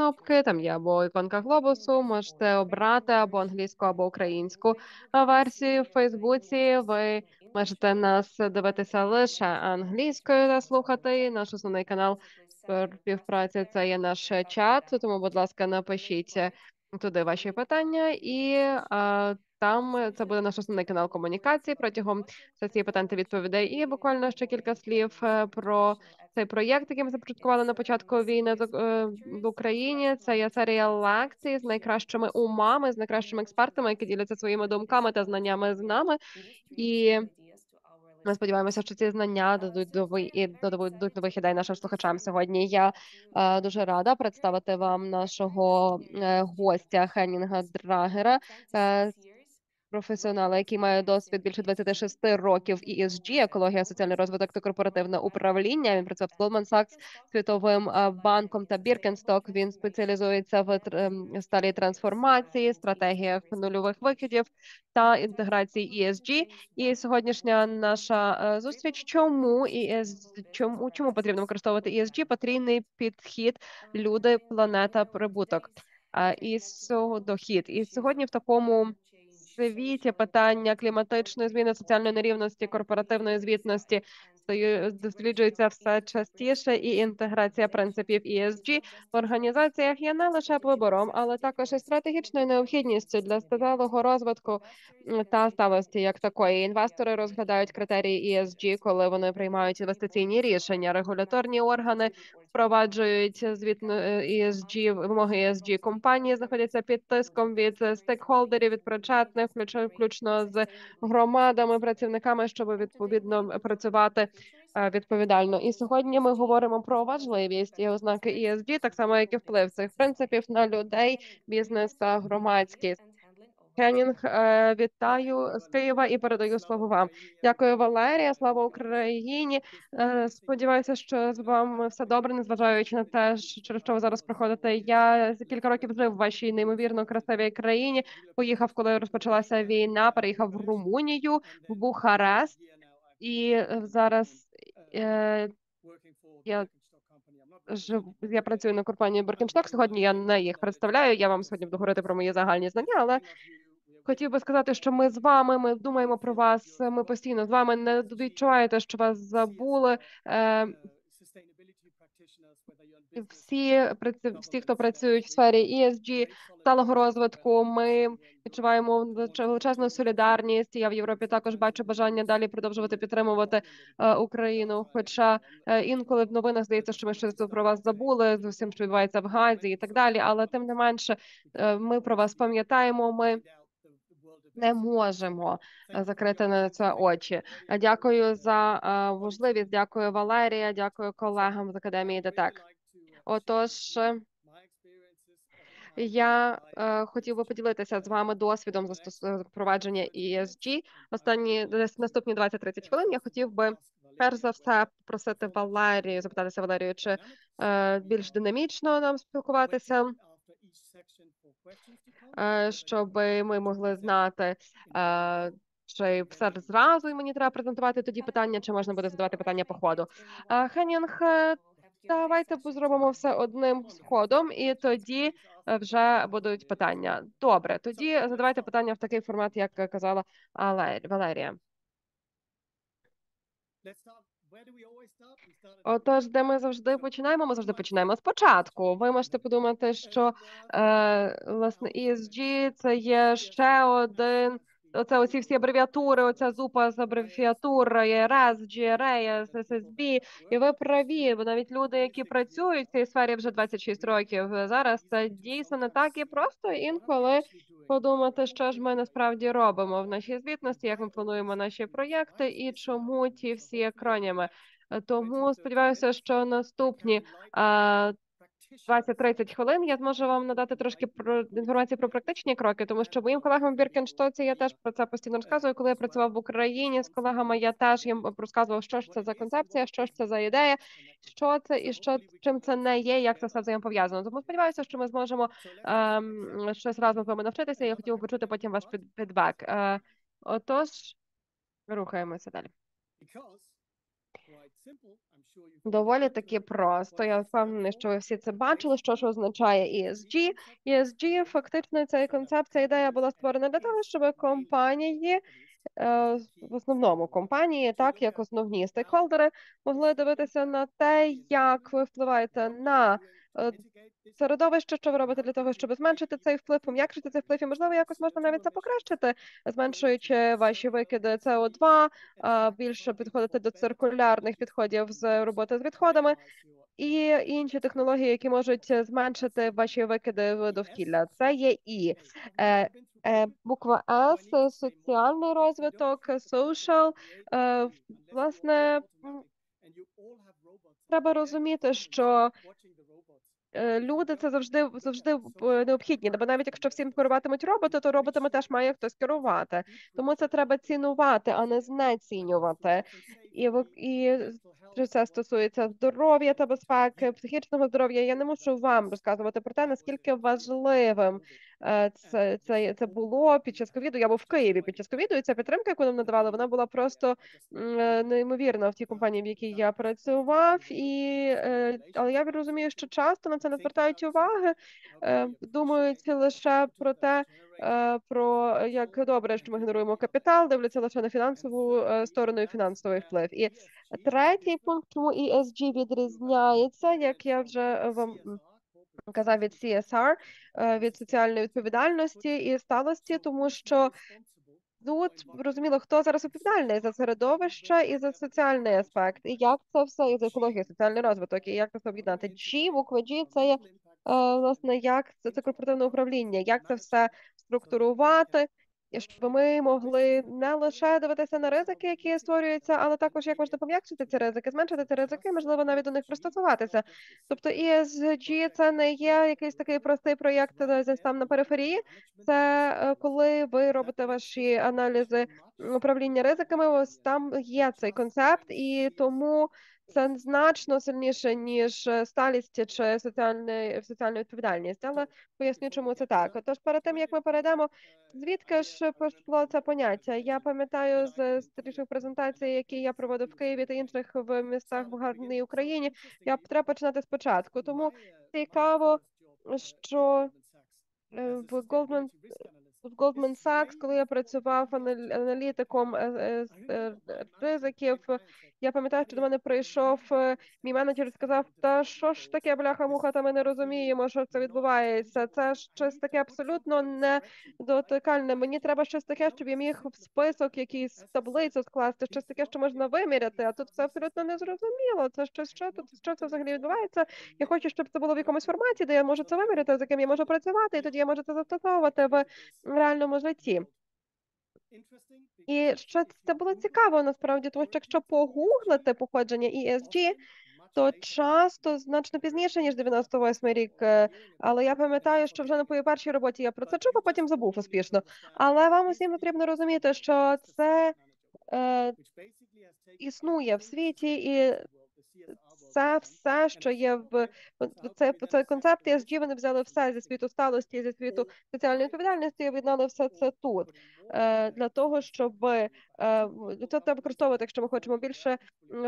кнопки, там є або іконка глобусу, можете обрати або англійську, або українську версію в Фейсбуці. Ви можете нас дивитися лише англійською та слухати. Наш основний канал співпраці це є наш чат. Тому, будь ласка, напишіть туди ваші питання, і а, там це буде наш основний канал комунікації протягом сесії питань та відповідей. І буквально ще кілька слів е, про цей проєкт, який ми започаткували на початку війни е, в Україні. Це є серія лекцій з найкращими умами, з найкращими експертами, які діляться своїми думками та знаннями з нами. І ми сподіваємося, що ці знання дадуть новий і дадуть нових ідей нашим слухачам сьогодні. Я е, дуже рада представити вам нашого е, гостя Хеннінга Драгера. Е, професіонала, який має досвід більше 26 років в ESG, екологія, соціальний розвиток та корпоративне управління. Він працював з Goldman Sachs, Світовим банком та Birkenstock. Він спеціалізується в ем, сталій трансформації, стратегіях нульових викидів та інтеграції ESG. І сьогоднішня наша е, зустріч. Чому ESG, чому чому потрібно використовувати ESG? Потрійний підхід люди, планета, прибуток. І дохід. І сьогодні в такому світі питання кліматичної зміни, соціальної нерівності, корпоративної звітності досліджується все частіше, і інтеграція принципів ESG в організаціях є не лише вибором, але також і стратегічною необхідністю для сталого розвитку та сталості як такої. Інвестори розглядають критерії ESG, коли вони приймають інвестиційні рішення. Регуляторні органи впроваджують звітно е, ESG, вимоги ESG компанії знаходяться під тиском від стейкхолдерів, від причетних, включно з громадами, працівниками, щоб відповідно працювати відповідально. І сьогодні ми говоримо про важливість і ознаки ESG, так само як і вплив цих принципів на людей, бізнес та громадськість. Хенінг, е, вітаю з Києва і передаю слово вам. Дякую, Валерія. Слава Україні. Е, Сподіваюся, що з вами все добре, незважаючи на те, через що ви зараз проходите. Я кілька років жив в вашій неймовірно красивій країні. Поїхав, коли розпочалася війна. Переїхав в Румунію, в Бухарест, і е, зараз е, я жив, я працюю на компанії Birkenstock. Сьогодні я не їх представляю. Я вам сьогодні буду говорити про мої загальні знання, але хотів би сказати, що ми з вами. Ми думаємо про вас. Ми постійно з вами не відчуваєте, що вас забули. Е, всі всі, хто працюють в сфері ESG, сталого розвитку. Ми відчуваємо величезну солідарність. Я в Європі також бачу бажання далі продовжувати підтримувати е, Україну. Хоча е, інколи в новинах здається, що ми щось про вас забули з усім, що відбувається в Газі і так далі. Але тим не менше, е, ми про вас пам'ятаємо. Ми не можемо е, закрити на це очі. Е, Дякую за е, можливість. Дякую, Валерія. Дякую колегам з академії ДТЕК. Отож, я е, хотів би поділитися з вами досвідом запровадження ESG. Останні десь наступні 20-30 хвилин. Я хотів би перш за все попросити Валерію, запитатися Валерію, чи е, більш динамічно нам спілкуватися, щоб ми могли знати, е, чи все зразу і мені треба презентувати тоді питання, чи можна буде задавати питання по ходу. Е, Хенінг, е, давайте зробимо все одним сходом, і тоді е, вже будуть питання. Добре, тоді задавайте питання в такий формат, як казала Але- Валерія. Отож, де ми завжди починаємо? Ми завжди починаємо спочатку. Ви можете подумати, що е, власне ESG – це є ще один. Оце оці всі абревіатури, оця зупа з абревіатур, ЄРС, GRA, SSB. І ви праві, бо навіть люди, які працюють в цій сфері вже 26 років, зараз це дійсно не так і просто інколи подумати, що ж ми насправді робимо в нашій звітності, як ми плануємо наші проєкти і чому ті всі акроніми. Тому сподіваюся, що наступні е, 20-30 хвилин я зможу вам надати трошки про інформації про практичні кроки, тому що моїм колегам в Біркенштоці я теж про це постійно розказую. Коли я працював в Україні з колегами, я теж їм розказував, що ж це за концепція, що ж це за ідея, що це і що чим це не є, як це все взаємопов'язано. Тому сподіваюся, що ми зможемо ем, щось разом з вами навчитися. Я хотів почути потім ваш фідбек. Е, отож, рухаємося далі. Доволі таки просто. Я впевнений, що ви всі це бачили. Що ж означає ESG? ESG, фактично, ця концепція ідея була створена для того, щоб компанії, е, в основному компанії, так як основні стейкхолдери, могли дивитися на те, як ви впливаєте на середовище, що ви робите для того, щоб зменшити цей вплив, пом'якшити цей вплив, і можливо, якось можна навіть це покращити, зменшуючи ваші викиди СО2, більше підходити до циркулярних підходів з роботи з відходами. і інші технології, які можуть зменшити ваші викиди в довкілля. Це є і. Е, е, буква С, соціальний розвиток, social. Е, власне, треба розуміти, що е, люди це завжди завжди е, необхідні. Бо навіть якщо всім керуватимуть роботи, то роботами теж має хтось керувати. Тому це треба цінувати, а не знецінювати. І і що це стосується здоров'я та безпеки, психічного здоров'я. Я не мушу вам розказувати про те, наскільки важливим е, це, це, це було під час ковіду. Я був в Києві під час ковіду, і ця підтримка, яку нам надавали, вона була просто е, неймовірна в тій компанії, в якій я працював. І е, але я розумію, що часто на це не звертають уваги, думають лише про те, про як добре, що ми генеруємо капітал, дивляться лише на фінансову е, сторону і фінансовий вплив. І третій пункт, чому ESG відрізняється, як я вже вам казав від CSR, е, від соціальної відповідальності і сталості, тому що тут зрозуміло, хто зараз відповідальний за середовище і за соціальний аспект, і як це все, і за екологію, соціальний розвиток, і як це все об'єднати. G, буква G – це є е, власне, як це, це корпоративне управління, як це все структурувати, щоб ми могли не лише дивитися на ризики, які створюються, але також як можна пом'якшити ці ризики, зменшити ці ризики, можливо, навіть до них пристосуватися. Тобто ESG – це не є якийсь такий простий проєкт десь там на периферії. Це е, коли ви робите ваші аналізи управління ризиками, ось там є цей концепт, і тому це значно сильніше, ніж е, сталість чи соціальна, соціальна відповідальність. Але поясню, чому це так. Отож, перед тим як ми перейдемо, звідки ж пішло це поняття? Я пам'ятаю з старіших презентацій, які я проводив в Києві та інших в містах в гарній Україні. Я треба починати спочатку. Тому цікаво, що е, в Goldman в Goldman Sachs, коли я працював анал- аналітиком е, е, е, ризиків, я пам'ятаю, що до мене прийшов мій менеджер і сказав: Та що ж таке, бляха-муха, та ми не розуміємо, що це відбувається. Це ж щось таке абсолютно недотикальне. Мені треба щось таке, щоб я міг в список якийсь таблицю скласти, щось таке, що можна виміряти. А тут це абсолютно незрозуміло. Це щось, що тут що це взагалі відбувається. Я хочу, щоб це було в якомусь форматі, де я можу це виміряти, з яким я можу працювати, і тоді я можу це застосовувати в реальному житті. І що це було цікаво насправді, тому що якщо погуглити походження ESG, то часто значно пізніше, ніж 98-й рік. е, Але я пам'ятаю, що вже на моїй першій роботі я про це чув, а потім забув успішно. Але вам усім потрібно розуміти, що це е, існує в світі, і це все, що є в це, це концепт ESG, вони взяли все зі світу сталості, зі світу соціальної відповідальності і об'єднали все це тут е, для того, щоб е, це треба використовувати, якщо ми хочемо більше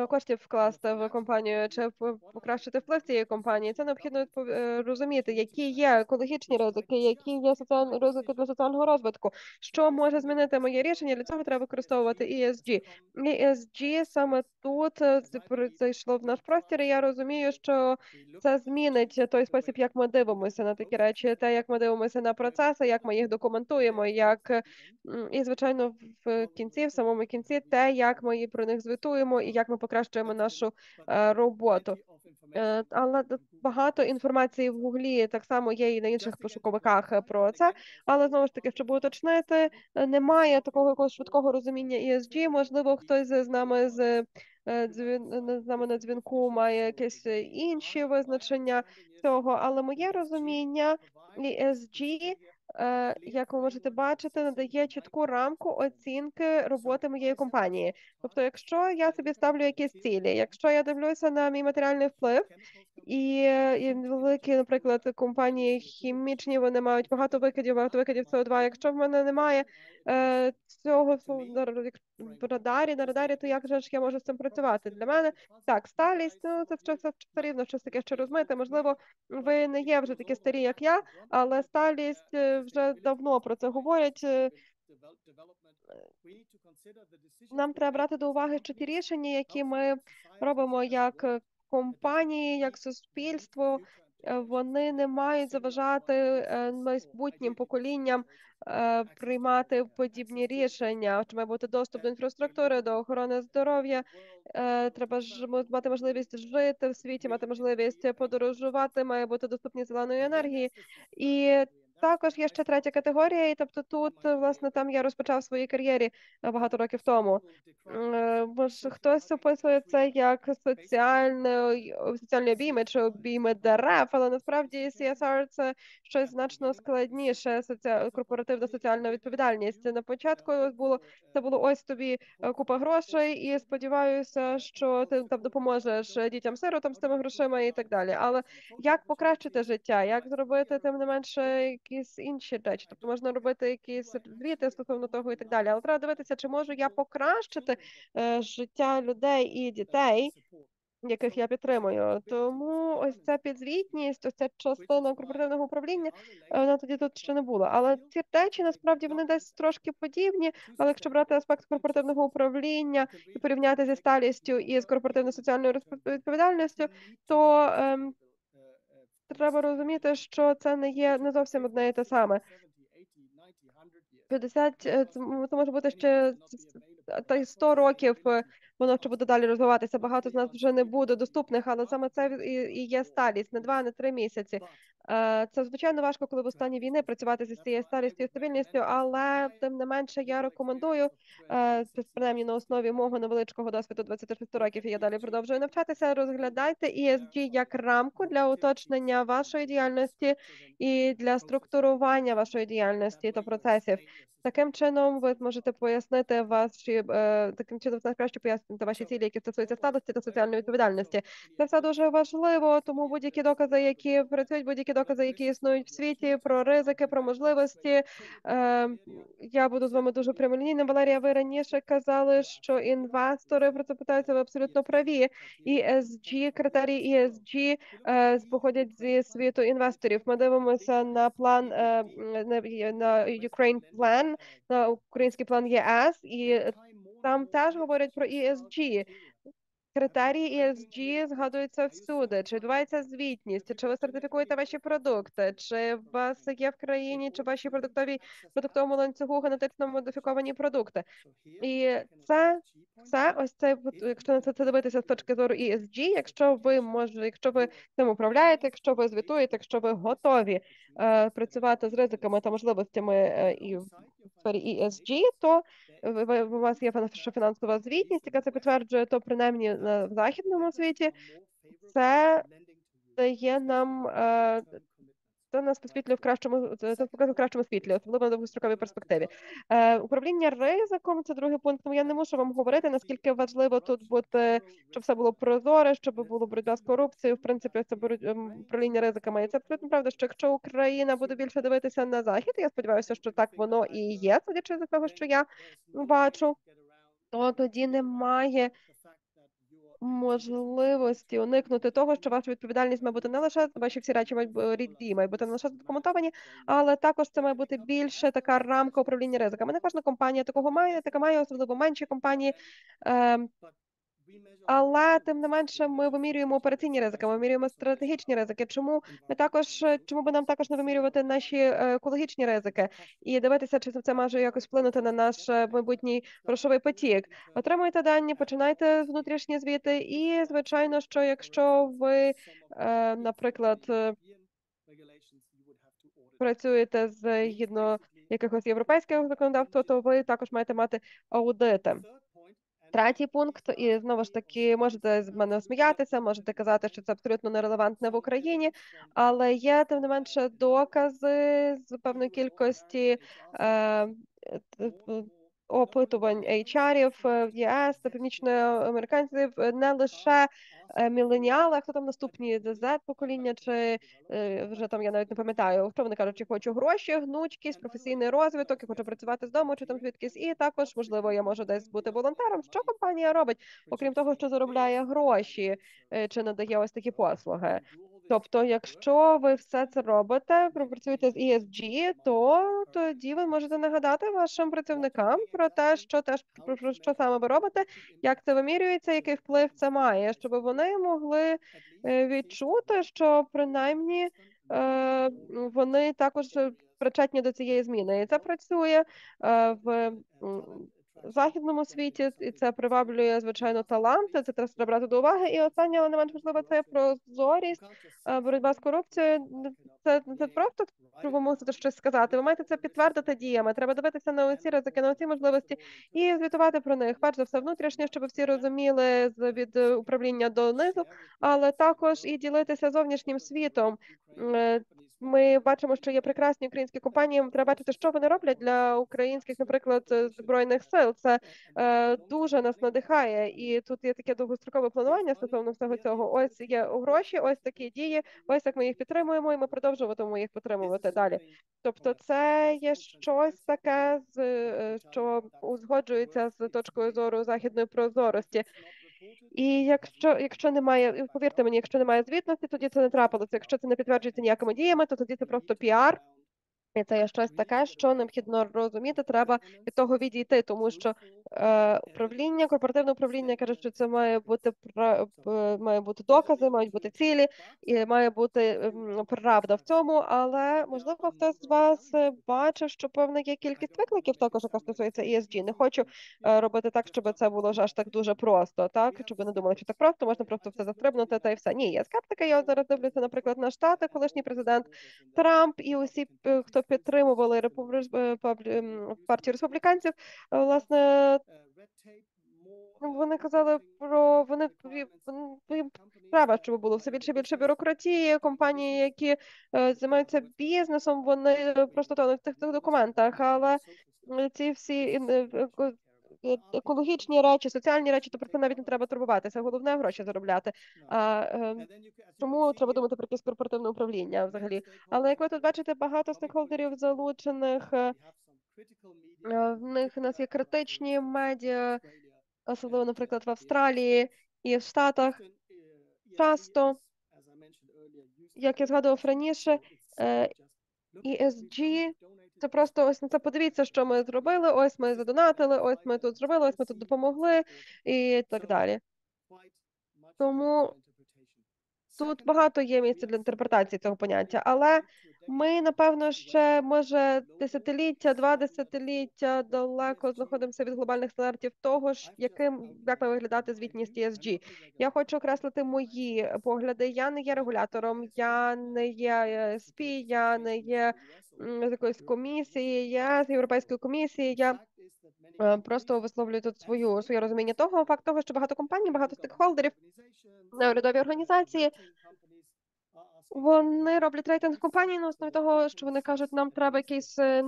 коштів вкласти в компанію чи покращити вплив цієї компанії. Це необхідно е, розуміти, які є екологічні ризики, які є соціальні ризики для соціального розвитку. Що може змінити моє рішення? Для цього треба використовувати ESG. ESG саме тут зайшло в наш простір. І Я розумію, що це змінить той спосіб, як ми дивимося на такі речі, те, як ми дивимося на процеси, як ми їх документуємо, як і звичайно в кінці, в самому кінці, те, як ми про них звітуємо і як ми покращуємо нашу е, роботу. Е, Але багато інформації в Гуглі так само є і на інших пошуковиках е, про це. Але знову ж таки, щоб уточнити, немає такого якогось швидкого розуміння ESG. Можливо, хтось з нами з з нами на дзвінку має якісь е, інші визначення цього, але моє розуміння ESG, е, як ви можете бачити, надає чітку рамку оцінки роботи моєї компанії. Тобто, якщо я собі ставлю якісь цілі, якщо я дивлюся на мій матеріальний вплив, І, і великі, наприклад, компанії хімічні, вони мають багато викидів, багато викидів СО2. Якщо в мене немає е, цього фу- на радарі, на радарі, то як же ж я можу з цим працювати? Для мене так, сталість, ну це щось все рівно, щось таке ще розмите. Можливо, ви не є вже такі старі, як я, але сталість е, вже давно про це говорять. Е, Нам треба брати до уваги, що ті рішення, які ми робимо як е, компанії, як суспільство, е, вони не мають заважати е, майбутнім поколінням е, приймати подібні рішення. Чи має бути доступ до інфраструктури, до охорони здоров'я. Е, Треба ж мати можливість жити в світі, мати можливість подорожувати, має бути доступність зеленої енергії. І також є ще третя категорія, і тобто тут, власне, там я розпочав в своїй кар'єрі е, багато років тому. Е, Може, хтось описує це як соціальне, соціальні обійми чи обійми дерев, але насправді CSR – це щось значно складніше, соці... корпоративна соціальна відповідальність. На початку було це було ось тобі е, купа грошей, і сподіваюся, що ти там допоможеш дітям-сиротам з тими грошима і так далі. Але як покращити життя, як зробити тим не менше якісь інші речі? Тобто можна робити якісь звіти стосовно того і так далі. Але треба дивитися, чи можу я покращити е, життя людей і дітей, яких я підтримую. Тому ось ця підзвітність, ось ця частина корпоративного управління, е, вона тоді тут ще не була. Але ці речі насправді вони десь трошки подібні. Але якщо брати аспект корпоративного управління і порівняти зі сталістю і з корпоративно-соціальною розпо- відповідальністю, то ем, треба розуміти, що це не є не зовсім одне і те саме. 50, е, це може бути ще та й 100 років, е, воно ще буде далі розвиватися. Багато з нас вже не буде доступних, але саме це і, є сталість не два, не три місяці. Е, Це звичайно важко, коли в останні війни працювати зі цією сталістю і стабільністю, але тим не менше я рекомендую е, принаймні на основі мого невеличкого досвіду 26 років. Я далі продовжую навчатися. Розглядайте ESG як рамку для уточнення вашої діяльності і для структурування вашої діяльності та процесів. Таким чином, ви зможете пояснити ваші е, таким чином краще пояснити ваші цілі, які стосуються статусті та соціальної відповідальності. Це все дуже важливо, тому будь-які докази, які працюють, будь-які докази, які існують в світі, про ризики, про можливості. Е, я буду з вами дуже прямолінійним. Валерія, ви раніше казали, що інвестори про це питаються. Ви абсолютно праві. ESG, критерії ESG е, походять зі світу інвесторів. Ми дивимося на план е, на, на Ukraine Plan, на український план ЄС, і там теж говорять про ESG. Критерії ESG згадуються всюди. Чи відбувається звітність, чи ви сертифікуєте ваші продукти, чи у вас є в країні, чи в вашій продуктовій продуктовому ланцюгу генетично модифіковані продукти. І це все ось це, якщо на це це дивитися з точки зору ESG, якщо ви може, якщо ви цим управляєте, якщо ви звітуєте, якщо ви готові е, працювати з ризиками та можливостями е, і в сфері ESG, то ви, у вас є фін- фінансова звітність, яка це підтверджує, то принаймні на в західному світі це дає нам е, це нас висвітлює в кращому це показує в кращому світлі, особливо на довгостроковій перспективі. Е, управління ризиком це другий пункт. Я не мушу вам говорити, наскільки важливо тут бути, щоб все було прозоре, щоб було боротьба з корупцією. В принципі, це ем, управління ризиками. І це абсолютно правда, що якщо Україна буде більше дивитися на захід, я сподіваюся, що так воно і є, судячи з того, що я бачу, то тоді немає можливості уникнути того, що ваша відповідальність має бути не лише ваші всі речі мають ріді, мають бути не лише задокументовані, але також це має бути більше така рамка управління ризиками. Не кожна компанія такого має, така має, особливо менші компанії. Але тим не менше ми вимірюємо операційні ризики, ми вимірюємо стратегічні ризики. Чому ми також чому би нам також не вимірювати наші е, екологічні ризики і дивитися, чи це може якось вплинути на наш е, майбутній грошовий потік? Отримуйте дані, починайте внутрішні звіти, і звичайно, що якщо ви, е, наприклад, працюєте згідно якихось європейських законодавства, то ви також маєте мати аудити. Третій пункт, і знову ж таки можете з мене сміятися, можете казати, що це абсолютно нерелевантне в Україні, але є тим не менше докази з певної кількості е, е, опитувань HR-ів е, в ЄС та північноамериканців е, не лише е, міленіали, а хто там наступні Z покоління, чи е, вже там я навіть не пам'ятаю, що вони кажуть, чи хочу гроші, гнучкість, професійний розвиток, я хочу працювати з дому, чи там звідкись, і також можливо я можу десь бути волонтером. Що компанія робить, окрім того, що заробляє гроші, е, чи надає ось такі послуги. Тобто, якщо ви все це робите, працюєте з ESG, то тоді ви можете нагадати вашим працівникам про те, що теж про що саме ви робите, як це вимірюється, який вплив це має, щоб вони могли е, відчути, що принаймні е, вони також причетні до цієї зміни. І це працює е, в західному світі, і це приваблює звичайно таланти. Це треба брати до уваги. І останнє, але не менш важливо, це прозорість, е, боротьба з корупцією. Це це просто ви мусите щось сказати. Ви маєте це підтвердити діями. Треба дивитися на усі ризики, на усі можливості і звітувати про них. Перш за все, внутрішнє, щоб всі розуміли з від е, управління до низу, але також і ділитися зовнішнім світом. Ми бачимо, що є прекрасні українські компанії. Треба бачити, що вони роблять для українських, наприклад, збройних сил. Це е, дуже нас надихає, і тут є таке довгострокове планування стосовно всього цього. Ось є гроші, ось такі дії. Ось як ми їх підтримуємо, і ми продовжуватимемо їх підтримувати далі. Тобто, це є щось таке, з е, що узгоджується з точкою зору західної прозорості. І якщо якщо немає, повірте мені, якщо немає звітності, тоді це не трапилося. Якщо це не підтверджується ніякими діями, то тоді це просто піар. І це є щось таке, що необхідно розуміти, треба від того відійти, тому що е, управління, корпоративне управління каже, що це має бути пра- е, має бути докази, мають бути цілі, і має бути ем, правда в цьому. Але можливо, хтось з вас е, бачив, що певна є кількість викликів, також яка стосується ESG. Не хочу е, робити так, щоб це було ж аж так дуже просто, так щоб ви не думали, що так просто можна просто все застрибнути та й все. Ні, є скептика. Я зараз дивлюся, наприклад, на штати, колишній президент Трамп і усі, е, підтримували републи... е, ем, партію республіканців, е, власне, вони казали про вони треба, щоб було все більше більше бюрократії. Компанії, які е, займаються бізнесом, вони просто тонуть в тих документах, але ці всі екологічні речі, соціальні речі, то про це навіть не треба турбуватися. Головне гроші заробляти. А е, тому треба думати про якесь корпоративне управління взагалі. Але як ви тут бачите, багато стейкхолдерів залучених. е, е, В них у нас є критичні медіа, особливо, наприклад, в Австралії і в Штатах. Часто, як я згадував раніше, е, ESG – це просто ось на це подивіться, що ми зробили. Ось ми задонатили, ось ми тут зробили, ось ми тут допомогли і так далі. Тому Тут багато є місця для інтерпретації цього поняття, але ми, напевно, ще може десятиліття, два десятиліття далеко знаходимося від глобальних стандартів того ж, яким як має виглядати звітність ESG. Я хочу окреслити мої погляди. Я не є регулятором, я не є СПІ, я не є з якоїсь комісії, я з Європейської комісії. Я е, просто висловлюю тут свою своє розуміння того факт того, що багато компаній, багато стейкхолдерів, неурядові організації. Вони роблять рейтинг компаній на основі того, що вони кажуть, нам треба якийсь е,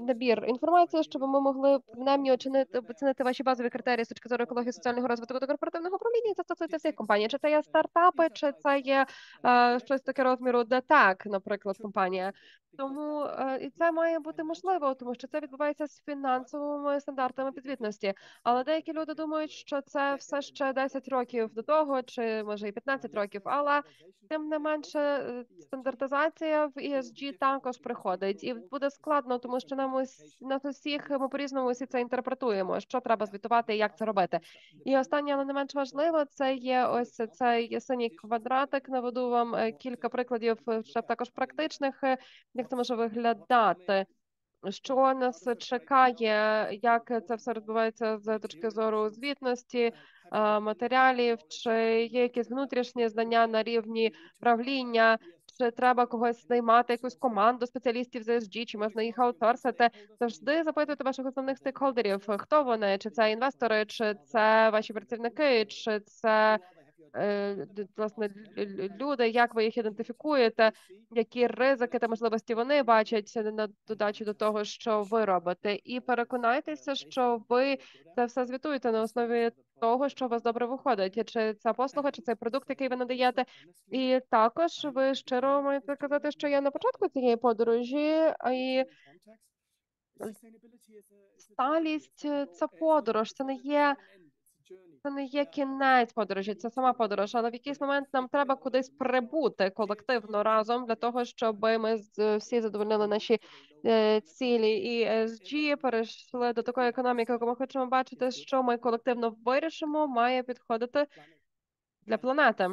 набір інформації, щоб ми могли принаймні оцінити оцінити ваші базові критерії з точки зору екології, соціального розвитку та корпоративного управління. Це стосується всіх компаній. Чи це є стартапи, чи це є е, щось таке розміру, де так, наприклад, компанія. Тому е, і це має бути можливо, тому що це відбувається з фінансовими стандартами підзвітності. Але деякі люди думають, що це все ще 10 років до того, чи може і 15 років. Але тим не менше, е, стандартизація в ESG також приходить, і буде складно, тому що нам ус нас усіх ми по-різному усі це інтерпретуємо, що треба звітувати і як це робити. І останнє, але не менш важливо, це є ось цей синій квадратик. Наведу вам е, кілька прикладів, ще також практичних, е, як це може виглядати. Що нас чекає, як це все відбувається з точки зору звітності, е, матеріалів, чи є якісь внутрішні знання на рівні правління, чи треба когось наймати, якусь команду спеціалістів з ESG, чи можна їх аутсорсити. Завжди запитуйте ваших основних стейкхолдерів, хто вони, чи це інвестори, чи це ваші працівники, чи це власне лю- лю- люди, як ви їх ідентифікуєте, які ризики та можливості вони бачать на додачу до того, що ви робите, і переконайтеся, що ви це все звітуєте на основі того, що у вас добре виходить, чи ця послуга, чи цей продукт, який ви надаєте. І також ви щиро маєте казати, що я на початку цієї подорожі, а і сталість е, це подорож, це не є. Це не є кінець подорожі, це сама подорож, але в якийсь момент нам треба кудись прибути колективно разом для того, щоб ми з- всі задовольнили наші е, цілі. І ESG перейшли до такої економіки, яку ми хочемо бачити, що ми колективно вирішимо, має підходити для планети,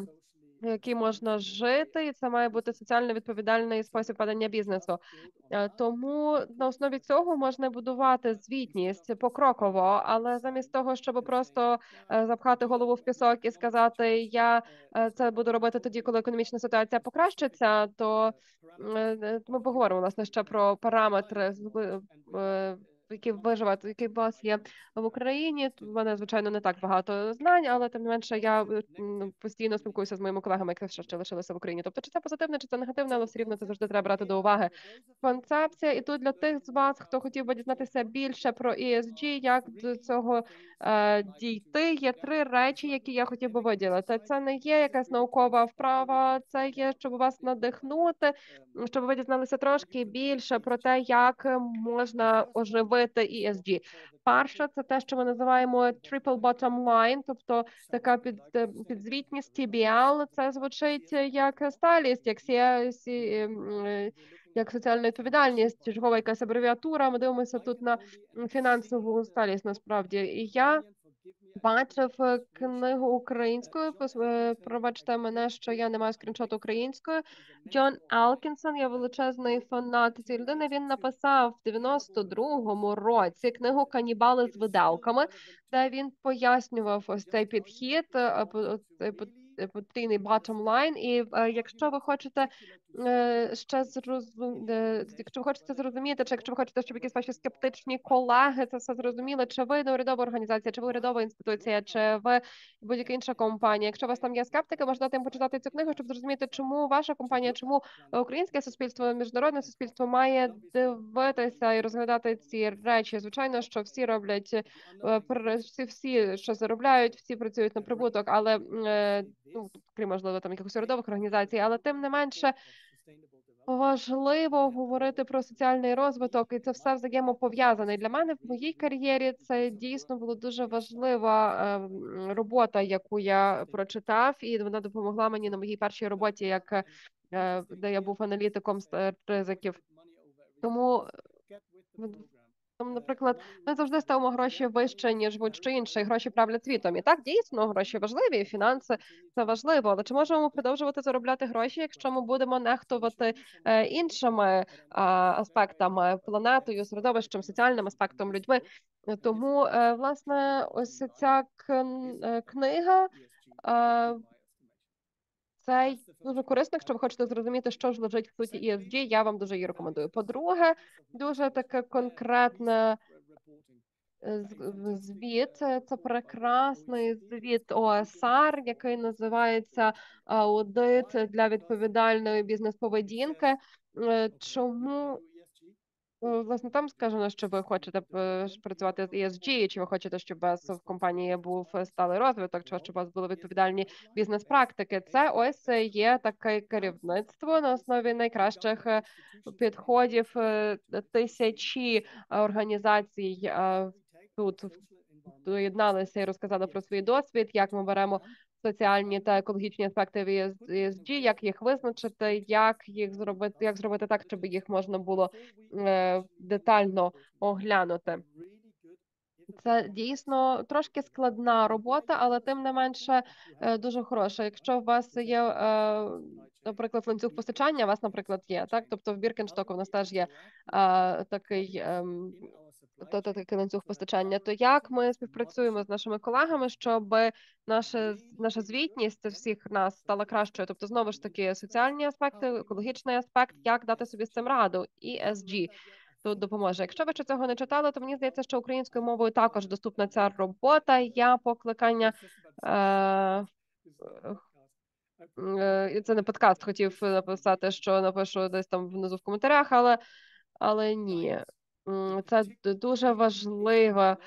в якій можна жити, і це має бути соціально відповідальний спосіб ведення бізнесу. Е, Тому на основі цього можна будувати звітність покроково, але замість того, щоб просто е, запхати голову в пісок і сказати, я е, це буду робити тоді, коли економічна ситуація покращиться, то ми поговоримо власне ще про параметри, які виживають, які вас є в Україні. У мене звичайно не так багато знань, але тим не менше я е, постійно спілкуюся з моїми колегами, які ще лишилися в Україні. Тобто, чи це позитивне, чи це негативне, але все рівно це завжди треба брати до уваги концепція, і тут для тих з вас, хто хотів би дізнатися більше про ESG, як до цього е, дійти. Є три речі, які я хотів би виділити. Це не є якась наукова вправа, це є, щоб вас надихнути, щоб ви дізналися трошки більше про те, як можна оживити ESG. Перша це те, що ми називаємо triple bottom line, тобто така під, е, підзвітність TBL. Це звучить як сталість, як сі, ем, е, як соціальна відповідальність, чергова якась абревіатура. Ми дивимося тут на фінансову сталість насправді. І я бачив е, книгу українською. е, Пробачте мене, що я не маю скріншоту українською. Джон Алкінсон, я величезний фанат цієї людини. Він написав в 92-му році книгу Канібали з виделками, де він пояснював ось цей підхід, е, потрійний bottom line. І якщо ви хочете ще зрозуміти, якщо ви хочете зрозуміти, чи якщо ви хочете, щоб якісь ваші скептичні колеги це все зрозуміли, чи ви неурядова організація, чи ви урядова інституція, чи ви будь-яка інша компанія. Якщо у вас там є скептики, можна дати їм почитати цю книгу, щоб зрозуміти, чому ваша компанія, чому українське суспільство, міжнародне суспільство має дивитися і розглядати ці речі. Звичайно, що всі роблять всі, всі, що заробляють, всі працюють на прибуток, але ну, крім можливо там якихось урядових організацій, але тим не менше. Важливо говорити про соціальний розвиток, і це все взаємопов'язане. І Для мене в моїй кар'єрі це дійсно була дуже важлива е, робота, яку я прочитав, і вона допомогла мені на моїй першій роботі, як е, де я був аналітиком е, ризиків. Тому там, наприклад, ми завжди ставимо гроші вище, ніж будь-що інше, і гроші правлять світом. І так дійсно гроші важливі, і фінанси це важливо. Але чи можемо ми продовжувати заробляти гроші, якщо ми будемо нехтувати е, іншими аспектами планетою, середовищем, соціальним аспектом людьми? Тому, е, власне, ось ця кн- е, книга. Е, це дуже корисно, якщо ви хочете зрозуміти, що ж лежить в суті ESG, я вам дуже її рекомендую. По-друге, дуже таке конкретне е, звіт. Це прекрасний звіт ОСР, який називається аудит для відповідальної бізнес-поведінки. Е, Чому Е, Власне, там сказано, що ви хочете е, працювати з ESG, чи ви хочете, щоб в компанії був сталий розвиток, чи щоб у вас були відповідальні бізнес-практики. Це ось є таке керівництво на основі найкращих е, підходів е, тисячі організацій е, тут доєдналися і розказали про свій досвід, як ми беремо соціальні та екологічні аспекти в ESG, як їх визначити, як їх зробити, як зробити так, щоб їх можна було е, детально оглянути. Це дійсно трошки складна робота, але тим не менше е, дуже хороша. Якщо у вас є, е, наприклад, ланцюг постачання, у вас, наприклад, є так. Тобто в Біркенстоку у нас теж є такий ем, то, такий ланцюг постачання. То як ми співпрацюємо з нашими колегами, щоб наша наша звітність всіх нас стала кращою? Тобто, знову ж таки, соціальні аспекти, екологічний аспект, як дати собі з цим раду, і ESG тут допоможе. Якщо ви ще цього не читали, то мені здається, що українською мовою також доступна ця робота. Я покликання е, Е, Це не подкаст, хотів написати, що напишу десь там внизу в коментарях, але, але ні. Це дуже важлива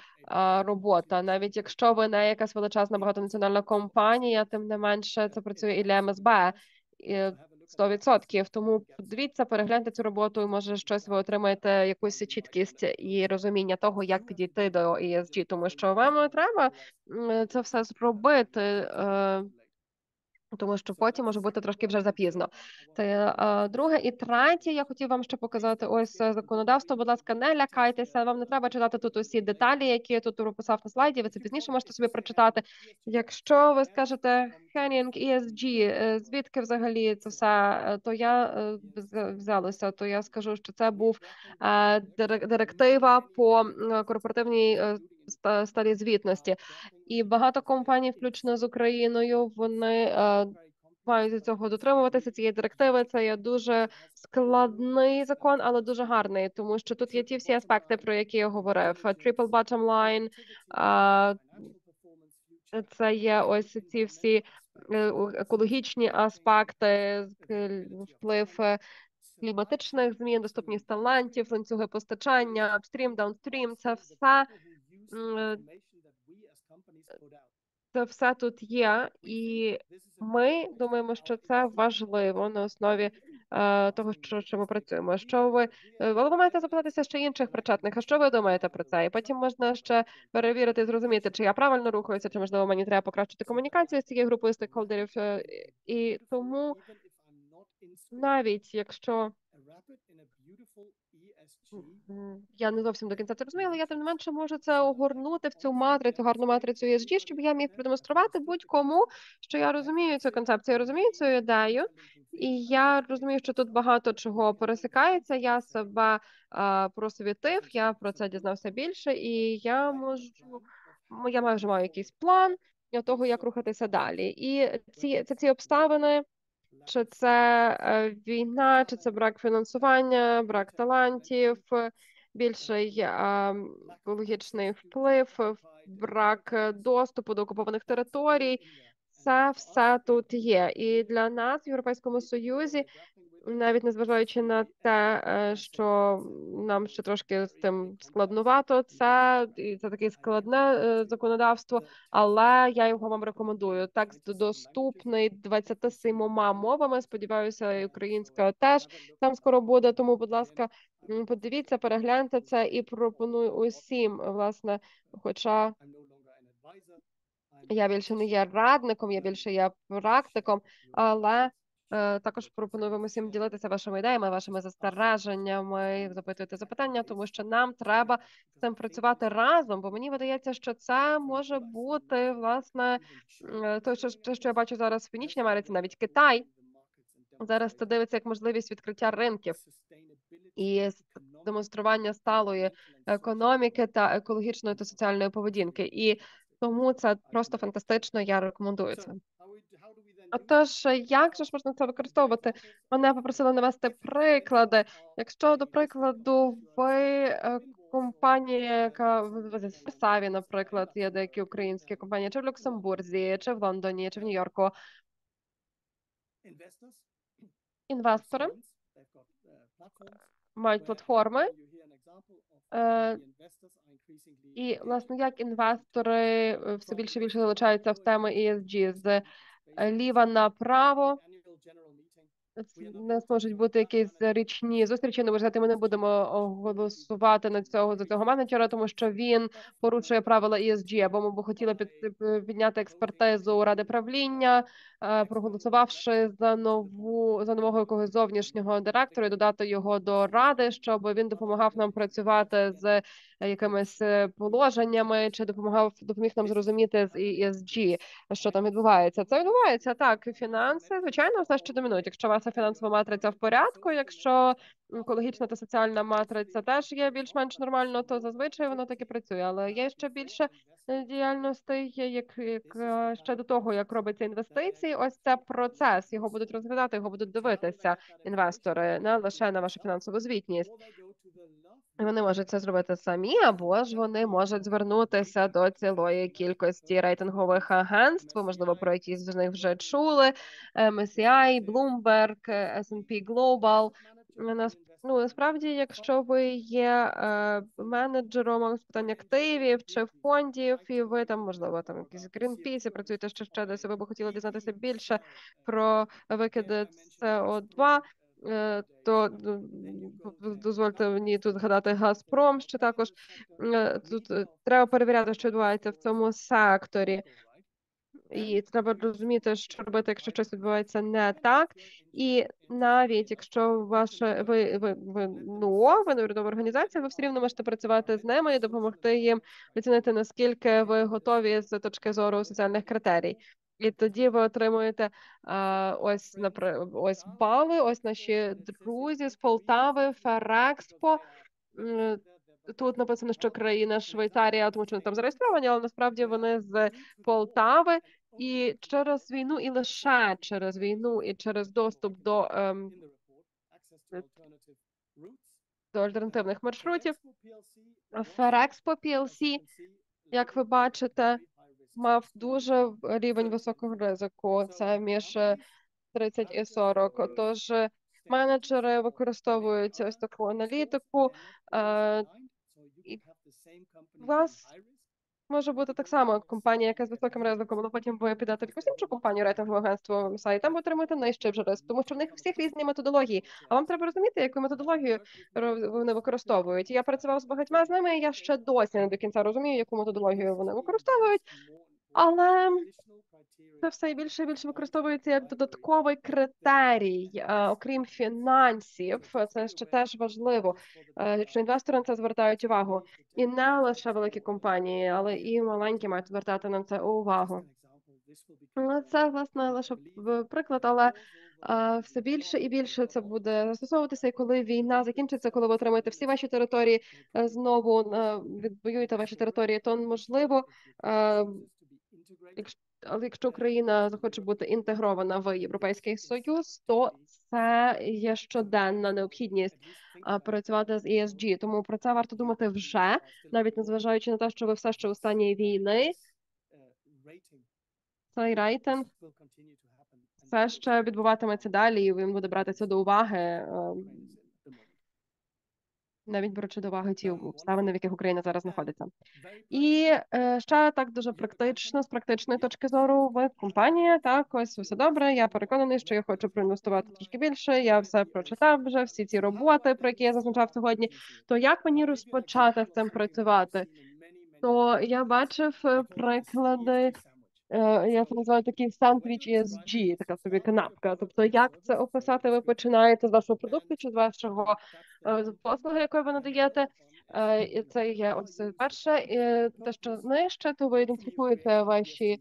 робота. Навіть якщо ви не якась величезна багатонаціональна компанія, тим не менше це працює і для МСБ. І 100%. Тому подивіться, перегляньте цю роботу, і може щось ви отримаєте якусь чіткість і розуміння того, як підійти до ESG, тому що вам треба це все зробити. Тому що потім може бути трошки вже запізно. Це друге і третє. Я хотів вам ще показати ось е, законодавство. Будь ласка, не лякайтеся. Вам не треба читати тут усі деталі, які я тут прописав на слайді. Ви це пізніше можете собі прочитати. Якщо ви скажете Henning ESG, е, звідки взагалі це все, е, то я взялася, то я скажу, що це був директива по корпоративній сталі звітності. І багато компаній, включно з Україною, вони е, мають до цього дотримуватися цієї директиви. Це є дуже складний закон, але дуже гарний, тому що тут є ті всі аспекти, про які я говорив: Triple bottom line, це є ось ці всі е, екологічні аспекти, вплив е, кліматичних змін, доступність талантів, ланцюги постачання, апстрім, даунстрім. Це все це все тут є, і ми думаємо, що це важливо на основі е, того, що, що ми працюємо. Що ви але ви маєте запитатися ще інших причетних, а що ви думаєте про це? І потім можна ще перевірити і зрозуміти, чи я правильно рухаюся, чи можливо мені треба покращити комунікацію з цією групою стейкхолдерів. е, І тому навіть якщо Я не зовсім до кінця це розумію, але я тим не менше можу це огорнути в цю матрицю, гарну матрицю ESG, щоб я міг продемонструвати будь-кому, що я розумію цю концепцію, я розумію цю ідею, і я розумію, що тут багато чого пересикається. Я себе а, просвітив, я про це дізнався більше, і я можу я вже маю якийсь план для того, як рухатися далі. І ці це ці обставини. Чи це е, війна, чи це брак фінансування, брак талантів, більший екологічний вплив, брак доступу до окупованих територій. Це все тут є. І для нас в Європейському Союзі навіть незважаючи на те, е, що нам ще трошки з тим складнувато, це і це таке складне е, законодавство, але я його вам рекомендую. Текст доступний 27 мовами. Сподіваюся, і українська теж там скоро буде. Тому, будь ласка, подивіться, перегляньте це і пропоную усім, власне, хоча. Я більше не є радником, я більше є практиком, але також пропоную вам усім ділитися вашими ідеями, вашими застереженнями, запитуйте запитання, тому що нам треба з цим працювати разом. Бо мені видається, що це може бути власне е, те, що, те, що я бачу зараз в Північній Америці, навіть Китай зараз це дивиться як можливість відкриття ринків і демонстрування сталої економіки та екологічної та соціальної поведінки. І тому це просто фантастично. Я рекомендую це. Отож, як же ж можна це використовувати? Мене попросили навести приклади. Якщо, до прикладу, ви е, компанія, яка в Варшаві, наприклад, є деякі українські компанії, чи в Люксембурзі, чи в Лондоні, чи в Нью-Йорку, інвестори мають платформи. Е, І, власне, як інвестори е, все більше і більше залучаються в теми ESG з ліва направо. У нас можуть бути якісь річні зустрічі. Не вважати, ми не будемо голосувати на цього за цього менеджера, тому що він порушує правила ESG, або ми б хотіли під, під- підняти експертизу ради правління, е, проголосувавши за нову за нового якогось зовнішнього директора, і додати його до ради, щоб він допомагав нам працювати з е, якимись е, положеннями, чи допомагав допоміг нам зрозуміти з ESG, що там відбувається. Це відбувається так. Фінанси, звичайно, все ще домінують. Якщо ваша фінансова матриця в порядку, якщо екологічна та соціальна матриця теж є більш-менш нормально, то зазвичай воно так і працює. Але є ще більше е, діяльностей, як, як е, ще до того, як робиться інвестиції. Ось це процес. Його будуть розглядати, його будуть дивитися інвестори, не лише на вашу фінансову звітність. Вони можуть це зробити самі, або ж вони можуть звернутися до цілої кількості рейтингових агентств, можливо, про якісь з них вже чули. MSCI, Bloomberg, S&P Global. Ну, насправді, якщо ви є е, менеджером з питань активів чи фондів, і ви там, можливо, там якісь Greenpeace, працюєте ще ще десь, ви б хотіли дізнатися більше про викиди СО2, е, то д- д- дозвольте мені тут згадати Газпром, що також е, тут е, треба перевіряти, що відбувається в цьому секторі. І треба розуміти, що робити, якщо щось відбувається не так. І навіть якщо ваше ви ви, ви НУО, ви неурядова організація, ви все рівно можете працювати з ними і допомогти їм оцінити наскільки ви готові з точки зору соціальних критерій. І тоді ви отримуєте а, ось напри- ось бали, ось наші друзі з Полтави, Ferrexpo. Тут написано, що країна Швейцарія, тому що вони там зареєстровані, але насправді вони з Полтави. І через війну, і лише через війну, і через доступ до, ем, до альтернативних маршрутів. Ferrexpo PLC, як ви бачите, мав дуже рівень високого ризику. Це між е, 30 і 40. Отож, менеджери використовують ось таку аналітику. Е, і у вас Може бути так само компанія, яка з високим ризиком, але потім ви підете в якусь іншу компанію рейтингового агентство MSCI, і там ви отримаєте нижчий вже ризик, тому що в них всіх різні методології. А вам треба розуміти, яку методологію вони використовують. Я працював з багатьма з ними, і я ще досі не до кінця розумію, яку методологію вони використовують. Але це все більше і більше використовується як додатковий критерій, е, окрім фінансів. Це ще теж важливо, е, що інвестори на це звертають увагу. І не лише великі компанії, але і маленькі мають звертати на це увагу. Ну, Це власне лише приклад, але е, все більше і більше це буде застосовуватися, і коли війна закінчиться, коли ви отримаєте всі ваші території знову е, відвоюєте ваші території, то можливо. Але якщо Україна захоче бути інтегрована в Європейський Союз, то це є щоденна необхідність працювати з ESG. Тому про це варто думати вже, навіть незважаючи на те, що ви все ще у стані війни. Цей рейтинг все ще відбуватиметься далі, і він буде братися до уваги, е, навіть беручи до уваги ті обставини, в яких Україна зараз знаходиться. І е, ще так дуже практично, з практичної точки зору, ви компанія, так, ось все добре. Я переконаний, що я хочу проінвестувати трошки більше. Я все прочитав вже, всі ці роботи, про які я зазначав сьогодні. То як мені розпочати з цим працювати? То я бачив е, приклади. Е, Я це називаю такий сандвіч ESG, така собі канапка. Тобто, як це описати? Ви починаєте з вашого продукту чи з вашого е, з послуги, якої ви надаєте? Е, І це є ось перше. І те, що нижче, то ви ідентифікуєте ваші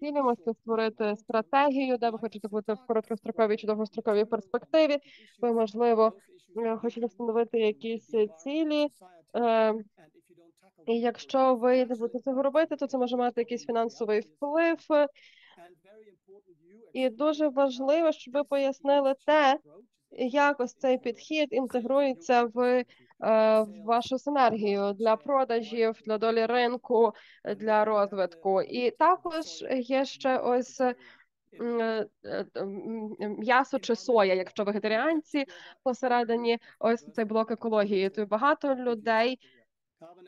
цілі, можете створити стратегію, де ви хочете бути в короткостроковій чи довгостроковій перспективі. Ви, можливо, хочете встановити якісь цілі. І якщо ви не будете цього робити, то це може мати якийсь фінансовий вплив. І дуже важливо, щоб ви пояснили те, як ось цей підхід інтегрується в, е, в вашу синергію для продажів, для долі ринку, для розвитку. І також є ще ось е, е, м'ясо чи соя, якщо вегетаріанці посередині, ось цей блок екології. То багато людей.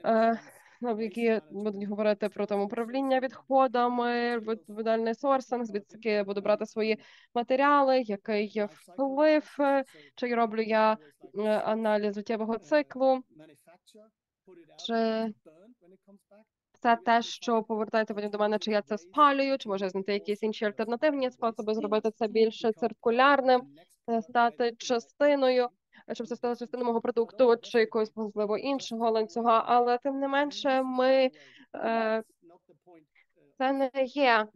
Е, ну, які будуть говорити про там управління відходами, відповідальний сорсинг, звідки буду брати свої матеріали, який є вплив, е, чи роблю я е, аналіз життєвого циклу, чи це те, що повертаєте потім до мене, чи я це спалюю, чи може знайти якісь інші альтернативні способи зробити це більше циркулярним, стати частиною, щоб це стало частиною мого продукту, чи якогось можливо іншого ланцюга. Але тим не менше, ми е, це не є.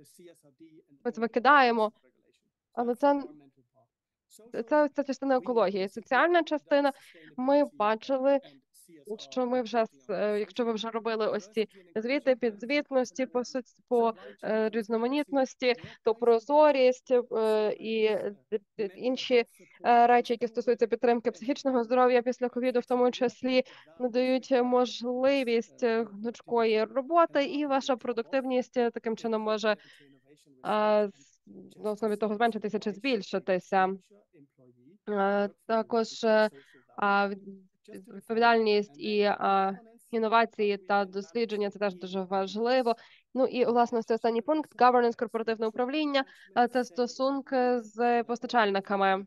Ми це викидаємо, але це це, це частина екології. Соціальна частина ми бачили що ми вже е, якщо ви вже робили ось ці звіти підзвітності по по е, різноманітності, то прозорість е, і інші речі, які стосуються підтримки психічного здоров'я після ковіду, в тому числі надають можливість гнучкої роботи, і ваша продуктивність таким чином може на основі того зменшитися чи збільшитися. Також відповідальність і а, інновації та дослідження це теж дуже важливо. Ну і власне це останній пункт governance, корпоративне управління. а Це стосунки з постачальниками.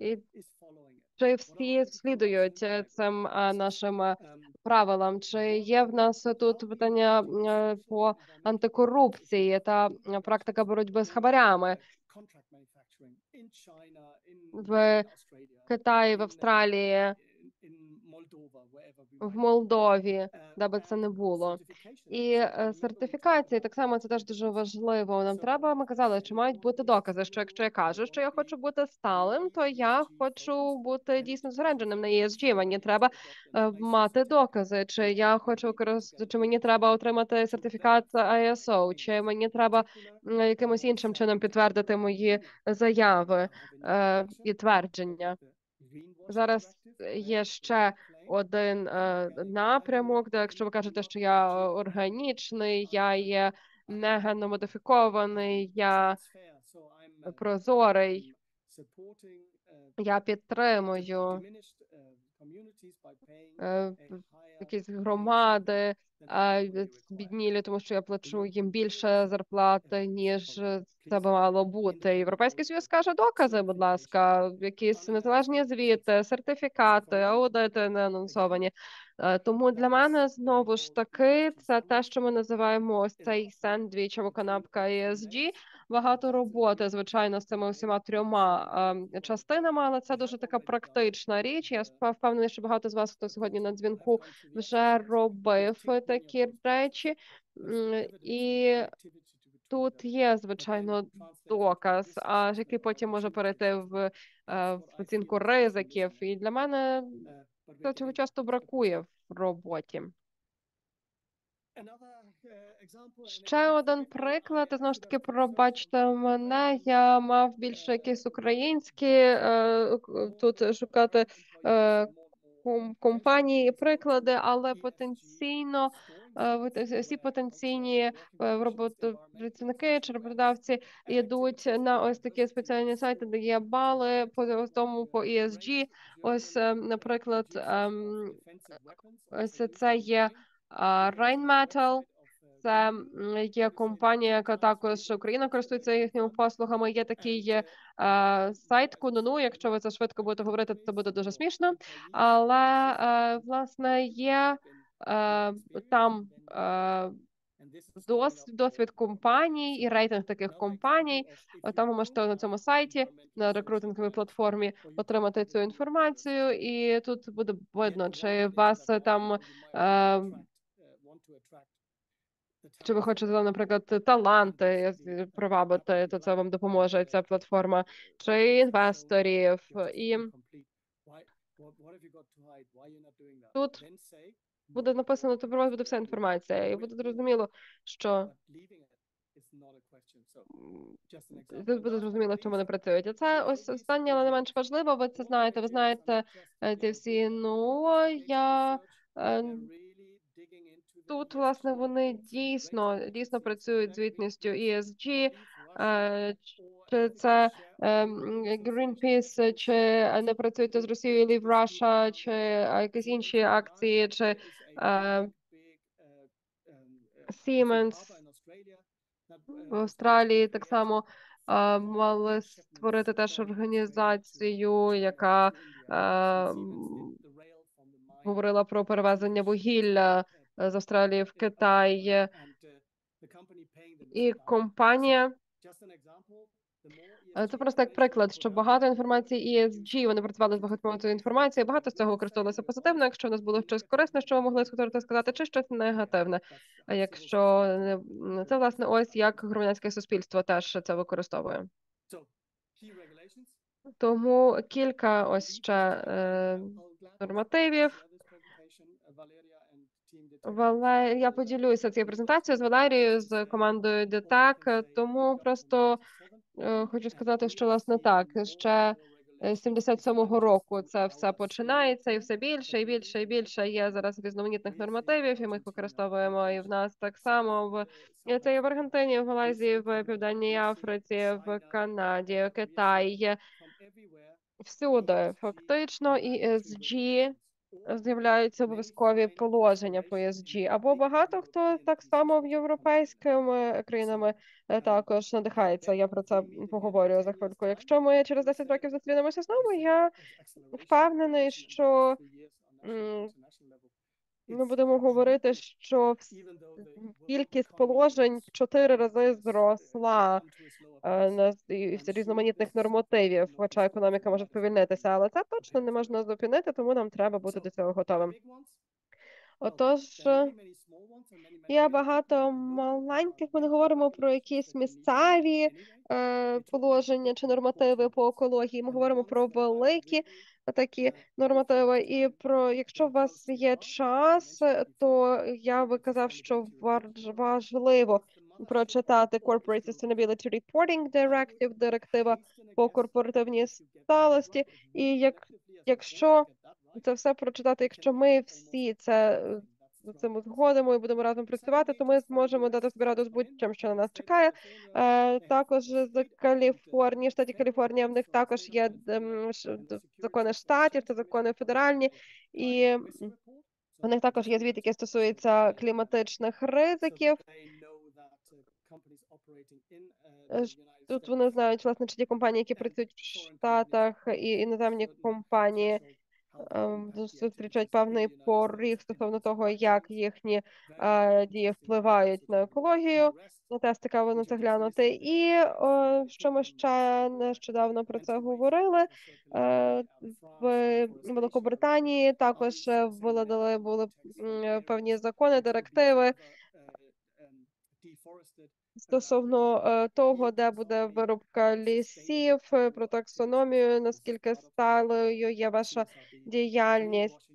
І чи всі слідують е, цим е, нашим е, правилам? Чи є в нас тут питання е, по антикорупції та е, практика боротьби з хабарями в Китаї, в Австралії, в Молдові, де би це не було? І е, сертифікації так само це теж дуже важливо. Нам треба, ми казали, що мають бути докази. Що якщо я кажу, що я хочу бути сталим, то я хочу бути дійсно зосередженим на ESG. Мені треба е, мати докази. Чи я хочу чи мені треба отримати сертифікат ISO, чи мені треба якимось іншим чином підтвердити мої заяви е, і твердження. Зараз є ще один е, напрямок, де якщо ви кажете, що я органічний, я є не генномодифікований, я прозорий, я підтримую е, якісь громади, е, біднілі, тому що я плачу їм більше зарплати, ніж це би мало бути. Європейський Союз каже докази, будь ласка, якісь незалежні звіти, сертифікати, аудити не анонсовані. Е, Тому для мене знову ж таки це те, що ми називаємо ось цей сендвіч або канапка ESG. Багато роботи, звичайно, з цими всіма трьома е, частинами, але це дуже така практична річ. Я впевнена, що багато з вас, хто сьогодні на дзвінку, вже робив такі речі. І тут є, звичайно, доказ, а який потім може перейти в, е, в оцінку ризиків. І для мене це цього часто бракує в роботі. Ще один приклад, знову ж таки, пробачте мене. Я мав більше якісь українські е, тут шукати е, компанії і приклади, але потенційно е, е, всі потенційні е, робот- чи роботодавці йдуть на ось такі спеціальні сайти, де є бали по тому по ESG. Ось, е, наприклад, ем, ось це є Rheinmetall. Це є компанія, яка також Україна користується їхніми послугами. Є такий е, сайт Кунуну. Якщо ви це швидко будете говорити, то буде дуже смішно. Але е, власне є е, там е, дос, досвід компаній і рейтинг таких компаній. Е, Там ви можете на цьому сайті на рекрутинговій платформі отримати цю інформацію, і тут буде видно, чи вас е, там е, чи ви хочете, наприклад, таланти привабити, то це вам допоможе ця платформа, чи інвесторів. І тут буде написано, то про вас буде вся інформація, і буде зрозуміло, що тут буде зрозуміло, що вони працюють. А це ось останнє, але не менш важливо. Ви це знаєте. Ви знаєте е, ці всі. Ну я е, тут, власне, вони дійсно дійсно працюють з звітністю ESG, е, чи це ем, Greenpeace, чи не працюєте з Росією Leave Russia, чи е, якісь інші акції, чи е, Siemens в Австралії так само е, мали створити теж організацію, яка говорила про перевезення вугілля з Австралії в Китай. І компанія Це просто як приклад, що багато інформації ESG, вони працювали з багатьма цією інформацією, багато з цього використовувалося позитивно, якщо в нас було щось корисне, що ви могли сказати, сказати, чи щось негативне. А якщо це власне ось як громадянське суспільство теж це використовує. Тому кілька ось ще е, нормативів. Вале... Я поділюся цією презентацією з Валерією, з командою ДТЕК, тому просто е, хочу сказати, що власне так, ще е, з 77-го року це все починається, і все більше, і більше, і більше є зараз різноманітних нормативів, і ми їх використовуємо і в нас так само в і це і в Аргентині, в Малайзії, в Південній Африці, в Канаді, в Китаї, всюди фактично і ESG з'являються обов'язкові положення по ESG. Або багато хто так само в європейськими країнами е, також надихається. Я про це поговорю за хвильку. Якщо ми через 10 років зустрінемося знову, я впевнений, що ми будемо говорити, що кількість положень в чотири рази зросла е, на різноманітних нормативів, хоча економіка може сповільнитися, але це точно не можна зупинити, тому нам треба бути до цього готовим. Отож, є багато маленьких. Ми не говоримо про якісь місцеві е, положення чи нормативи по екології. Ми говоримо про великі такі нормативи. І про якщо у вас є час, то я би казав, що важ- важливо прочитати Corporate Sustainability Reporting Directive, директива по корпоративній сталості. І як якщо це все прочитати, якщо ми всі це е, цим згодимо і будемо разом працювати, то ми зможемо дати собі раду з будь-чим, що на нас чекає. Е, також з Каліфорнії, штаті Каліфорнія, в них також є ем, закони штатів, це закони федеральні, і в них також є звіт, який стосується кліматичних ризиків. Е, Тут вони знають, власне, чи ті компанії, які працюють в Штатах, і іноземні компанії зустрічають певний поріг стосовно того, як їхні е, дії впливають на екологію. На тест цікаво на це глянути. І о, що ми ще нещодавно про це говорили. Е, в Великобританії також е, виладили були певні закони, директиви стосовно е, того, де буде виробка лісів, е, про таксономію, наскільки сталою є ваша діяльність.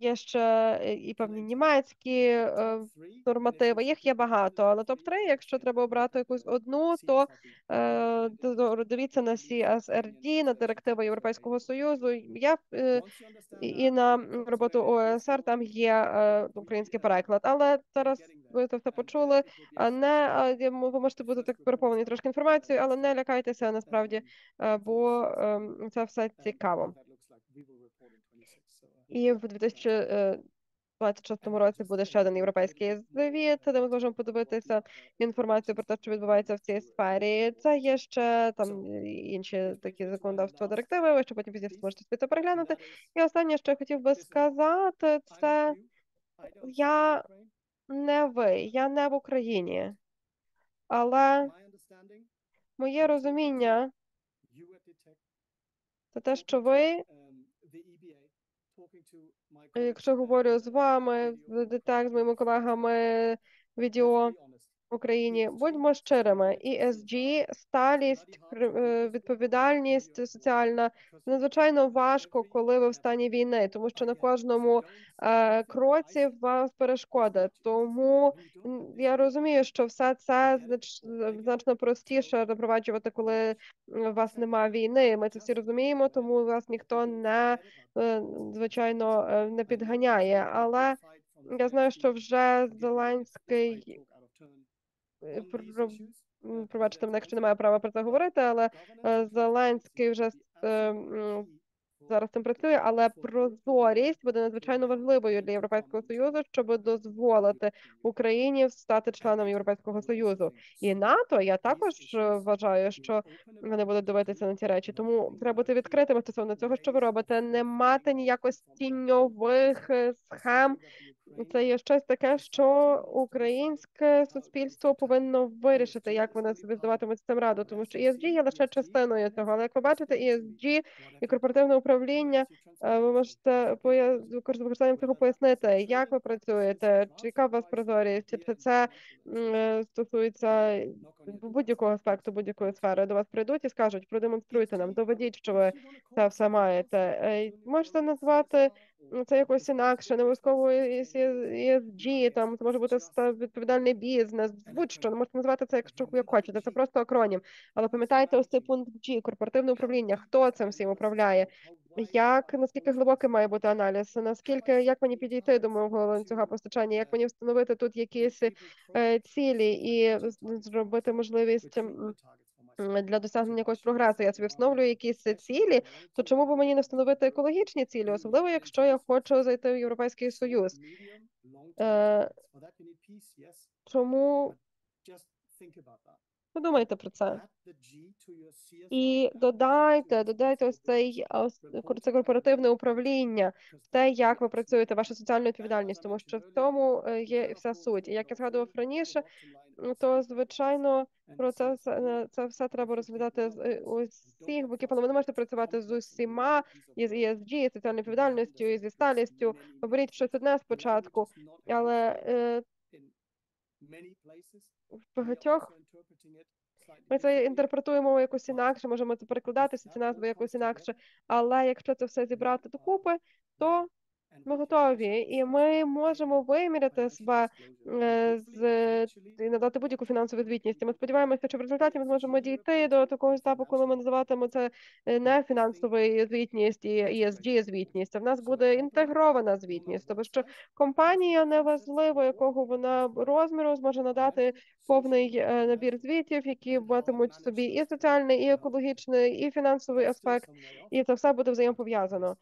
Є ще е, і певні німецькі е, нормативи. Їх є багато, але топ 3 якщо треба обрати якусь одну, то е, дивіться на CSRD, на директиви Європейського Союзу. Я і на роботу ОСР там є український переклад. Але зараз ви це почули. А не ви можете бути так переповнені трошки інформацією, але не лякайтеся насправді, бо ем, це все цікаво. І в 2026 році буде ще один європейський звіт, де ми зможемо подивитися інформацію про те, що відбувається в цій сфері. Це є ще там інші такі законодавства директиви. Ви ще потім пізніше зможете це переглянути. І останнє, що я хотів би сказати, це я не ви, я не в Україні, але моє розуміння це те, що ви Якщо говорю з вами, в деталях з моїми колегами відео в Україні, будьмо щирими. ESG, сталість, е, відповідальність соціальна надзвичайно важко, коли ви в стані війни, тому що на кожному е, кроці вас перешкода. Тому я розумію, що все це значно простіше запроваджувати, коли у вас немає війни. Ми це всі розуміємо, тому вас ніхто не е, звичайно не підганяє. Але я знаю, що вже Зеленський пробачте мене, якщо немає права про це говорити, але е, Зеленський вже е, зараз цим працює, але прозорість буде надзвичайно важливою для Європейського союзу, щоб дозволити Україні стати членом Європейського союзу. І НАТО я також е, вважаю, що вони будуть дивитися на ці речі. Тому треба бути відкритими стосовно цього, що ви робите. Не мати ніякось тіньових е, схем Це є щось таке, що українське суспільство повинно вирішити, як вони собі здаватимуть з цим раду, тому що ESG є лише частиною цього. Але як ви бачите, ESG і корпоративне управління, е, ви можете використанням цього пояснити, як ви працюєте, чи яка у вас прозорість, чи це е, стосується будь-якого аспекту, будь-якої сфери. До вас прийдуть і скажуть, продемонструйте нам, доведіть, що ви це все маєте. Е, Можете назвати це якось інакше, не обов'язково ESG, там це може бути відповідальний бізнес, будь-що, можете назвати це, якщо як хочете. Це просто акронім. Але пам'ятайте ось цей пункт G, корпоративне управління. Хто цим всім управляє? Як наскільки глибокий має бути аналіз? Наскільки як мені підійти до мого ланцюга постачання? Як мені встановити тут якісь е, цілі і зробити можливість для досягнення якогось прогресу? Я собі встановлюю якісь цілі, то чому б мені не встановити екологічні цілі, особливо якщо я хочу зайти в Європейський Союз? Е, Чому подумайте про це? І додайте, додайте ось цей ось це корпоративне управління, те, як ви працюєте, ваша соціальна відповідальність, тому що в цьому е, є вся суть. І як я згадував раніше, то звичайно про це е, це все треба розглядати з усіх боків. Але ви не можете працювати з усіма із ESG, і соціальною відповідальністю, і зі сталістю. Оберіть щось одне спочатку, але в багатьох ми це інтерпретуємо якось інакше, можемо це перекладати всі ці назви якось інакше. Але якщо це все зібрати докупи, то ми готові, і ми можемо виміряти себе е, з і надати будь-яку фінансову звітність. Ми сподіваємося, що в результаті ми зможемо дійти до такого етапу, коли ми називатимемо це е, не фінансовою звітність і ESG звітність. А в нас буде інтегрована звітність, тому що компанія неважливо, якого вона розміру зможе надати повний е, набір звітів, які матимуть собі і соціальний, і екологічний, і фінансовий аспект, і це все буде взаємопов'язано.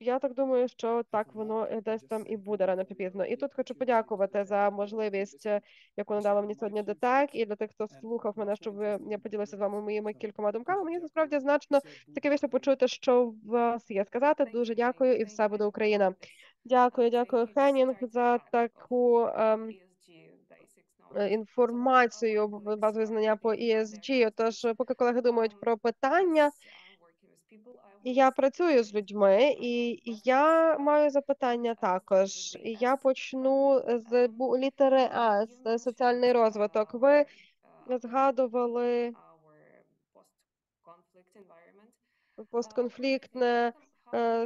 Я так думаю, що так воно е, десь там і буде рано чи пізно. І тут хочу подякувати за можливість, е, яку надала мені сьогодні ДТЕК, і для тих, хто слухав мене, щоб е, я поділилася з вами моїми кількома думками. Мені насправді значно цікавіше почути, що у вас є сказати. Дуже дякую, і все буде Україна. Дякую, дякую, Хенінг, за таку ем, е, інформацію, базові знання по ESG. Отож, поки колеги думають про питання, я працюю з людьми, і я маю запитання також. Я почну з літери А, з соціальний розвиток. Ви згадували постконфліктне е,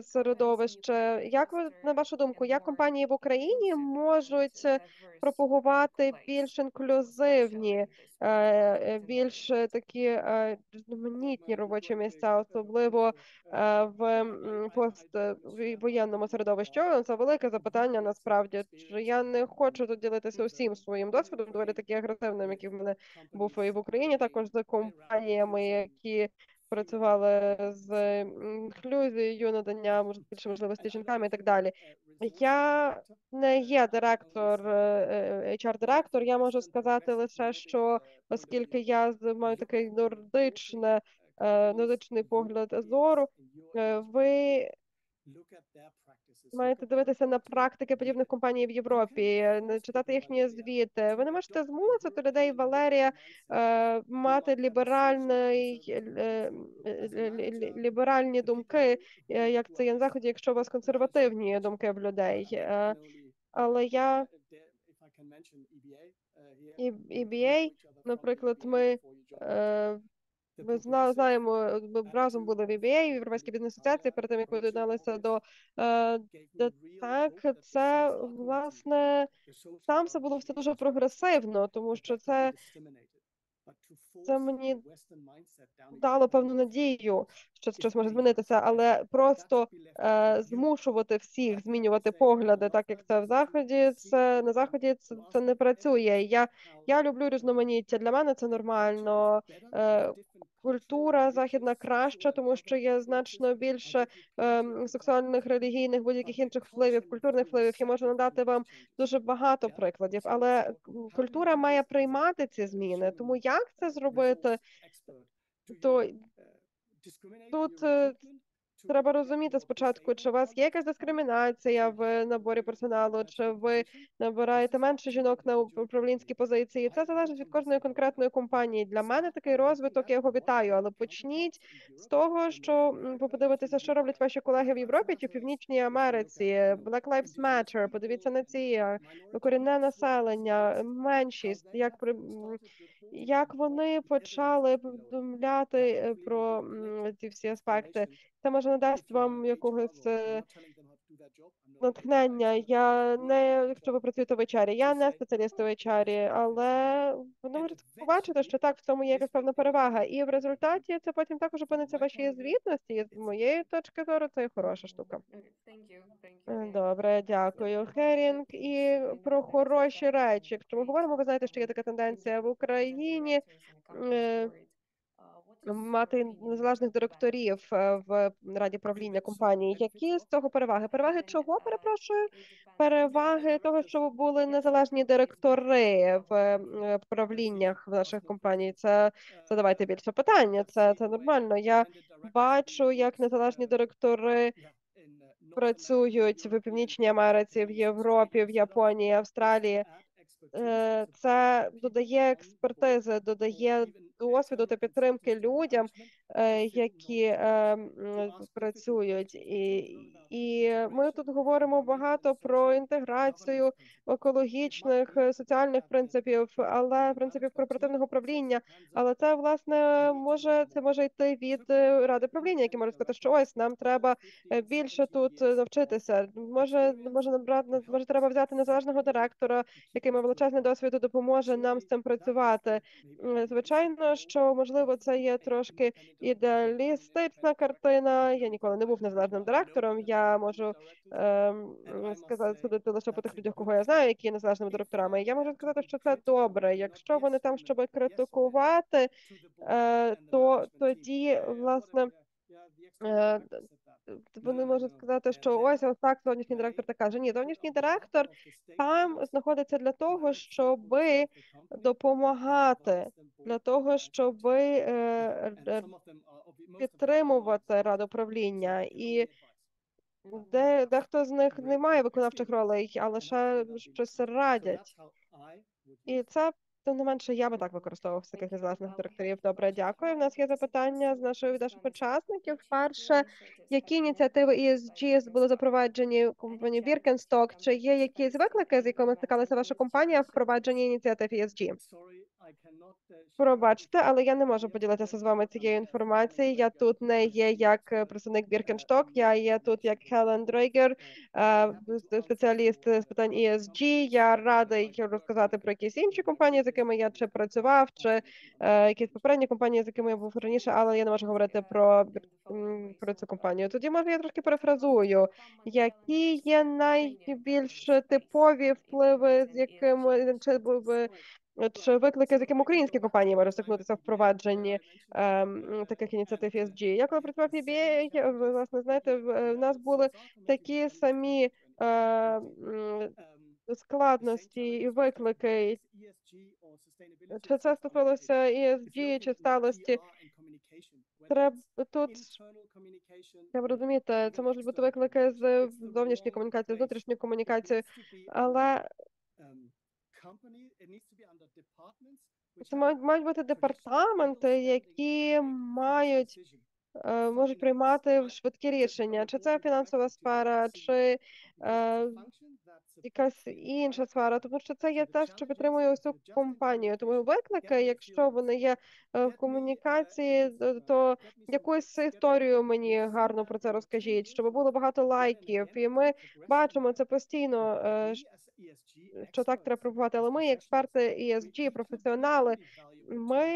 середовище. Як ви, на вашу думку, як компанії в Україні можуть е, пропагувати більш інклюзивні, е, е, більш е, такі е, різноманітні робочі місця, особливо е, в поствоєнному середовищі? Це велике запитання насправді. Я не хочу тут ділитися усім своїм досвідом, доволі таки агресивним, який в мене був і в Україні, також з компаніями, які працювали з інклюзією, надання може більше можливості жінкам і так далі. Я не є директор, е, HR-директор, я можу сказати лише, що оскільки я маю такий нордичне, е, нордичний погляд зору, е, ви маєте дивитися на практики подібних компаній в Європі, е, читати їхні звіти. Ви не можете змусити людей, Валерія, е, мати ліберальний, е, лі- лі- ліберальні думки, як це є на заході, якщо у вас консервативні думки в людей. Але я EBA, наприклад, ми ми зна, знаємо, ми разом були в EBA, в Європейській бізнес асоціації, перед тим як ми доєдналися до е, так, це власне там все було все дуже прогресивно, тому що це це мені дало певну надію, що щось може змінитися, але просто е, змушувати всіх змінювати погляди, так як це в заході. Це на заході це, це не працює. Я, я люблю різноманіття. Для мене це нормально. Е, культура західна краща, тому що є значно більше ем, сексуальних, релігійних, будь-яких інших впливів, культурних впливів. Я можу надати вам дуже багато прикладів, але культура має приймати ці зміни. Тому як це зробити? То тут е, треба розуміти спочатку, чи у вас є якась дискримінація в наборі персоналу, чи ви набираєте менше жінок на управлінські позиції. Це залежить від кожної конкретної компанії. Для мене такий розвиток, я його вітаю, але почніть з того, що подивитеся, що роблять ваші колеги в Європі чи в Північній Америці. Black Lives Matter, подивіться на ці е, корінне населення, меншість, як при як вони почали повідомляти е, про ці всі аспекти. Це може надасть вам якогось е, натхнення. Я не, якщо ви працюєте в HR, я не спеціаліст у HR, але можуть побачити, що так, в цьому є якась певна перевага. І в результаті це потім також опиниться в вашій звітності. І з моєї точки зору, це хороша штука. Е, Добре, дякую. Херінг і про хороші речі. Якщо ми говоримо, ви знаєте, що є така тенденція в Україні мати незалежних директорів е, в раді правління компанії. Які з цього переваги? Переваги чого? Перепрошую. Переваги того, що були незалежні директори в е, правліннях в наших компаній. Це задавайте більше питання. Це, це нормально. Я бачу, як незалежні директори працюють в Північній Америці, в Європі, в Японії, Австралії. Е, Це додає експертизи, додає досвіду та підтримки людям, е, які е, працюють. І, і ми тут говоримо багато про інтеграцію екологічних, е, соціальних принципів, але принципів корпоративного управління. Але це власне може це може йти від ради правління, які можуть сказати, що ось нам треба більше тут навчитися. Може, може набрати може треба взяти незалежного директора, який має величезний досвід допоможе нам з цим працювати. М, Що можливо це є трошки ідеалістична картина. Я ніколи не був незалежним директором. Я можу ем, сказати судити лише по тих людях, кого я знаю, які є незалежними директорами. Я можу сказати, що це добре. Якщо вони там, щоб критикувати, е, то тоді власне. Е, Вони можуть сказати, що ось ось так зовнішній директор так каже. Ні, зовнішній директор там знаходиться для того, щоб допомагати, для того, щоб е, е, підтримувати раду правління. І де дехто з них не має виконавчих ролей, а лише щось радять. І це тим не менше, я би так використовував таких незалежних директорів. Добре, дякую. У нас є запитання з нашої наших учасників. Перше, які ініціативи ESG були запроваджені компанії Birkenstock? Чи є якісь виклики, з якими стикалася ваша компанія в впровадженні ініціатив ESG? Пробачте, але я не можу поділитися з вами цією інформацією. Я тут не є як е, представник Birkenstock, я є тут як Хелен Дрейгер, спеціаліст з питань ESG. Я радий розказати про якісь інші компанії, з якими я чи працював, чи е, якісь попередні компанії, з якими я був раніше, але я не можу говорити про, про цю компанію. Тоді може я трошки перефразую. Які є найбільш типові впливи, з якими чи чи виклики, з якими українські компанії можуть стикнутися в впровадженні ем, таких ініціатив ESG? Я коли працював в EBA, ви, власне, знаєте, в, е, нас були такі самі е, складності і виклики. Чи це стосувалося ESG, чи сталості? Треба тут треба розуміти, це можуть бути виклики з зовнішньої комунікації, з внутрішньої комунікації, але це мають, мають бути департаменти, які мають е, можуть приймати швидкі рішення, чи це фінансова сфера, чи е, якась інша сфера, тому що це є те, що підтримує усю компанію. Тому виклики, якщо вони є е, в комунікації, то- то якусь історію мені гарно про це розкажіть, щоб було багато лайків, і ми бачимо це постійно. е, що так треба пробувати, але ми, експерти ESG, професіонали, ми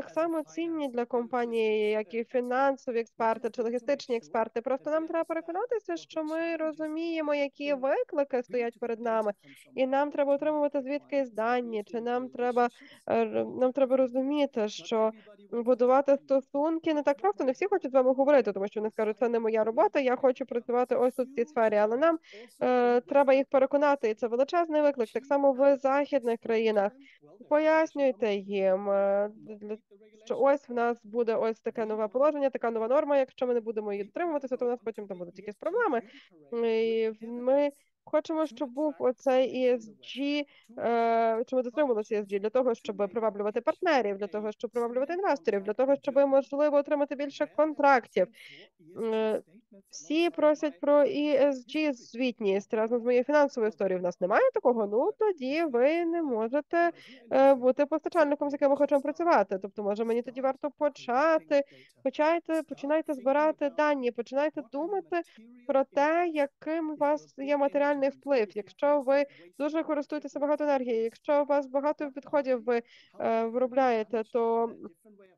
так само цінні для компанії, як і фінансові експерти чи логістичні експерти. Просто нам треба переконатися, що ми розуміємо, які виклики стоять перед нами, і нам треба отримувати звідкись дані, чи нам треба е, нам треба розуміти, що будувати стосунки не так просто. Не всі хочуть з вами говорити, тому що вони скажуть, це не моя робота, я хочу працювати ось в цій сфері. Але нам е, треба їх переконати, і це величезний виклик. Так само в західних країнах. Пояснюйте їм, е, для- що ось в нас буде ось таке нове положення, така нова норма. Якщо ми не будемо її дотримуватися, то в нас потім там будуть якісь проблеми. І ми хочемо, щоб був оцей ESG, е, щоб ми дотримувалися ESG для того, щоб приваблювати партнерів, для того, щоб приваблювати інвесторів, для того, щоб можливо отримати більше контрактів. Е, Всі просять про ESG звітність разом з моєю фінансовою історією. В нас немає такого. Ну тоді ви не можете е, бути постачальником, з яким ми хочемо працювати. Тобто, може, мені тоді варто почати. Почайте, починайте збирати дані, починайте думати про те, яким у вас є матеріальний вплив. Якщо ви дуже користуєтеся багато енергії, якщо у вас багато відходів ви е, виробляєте, то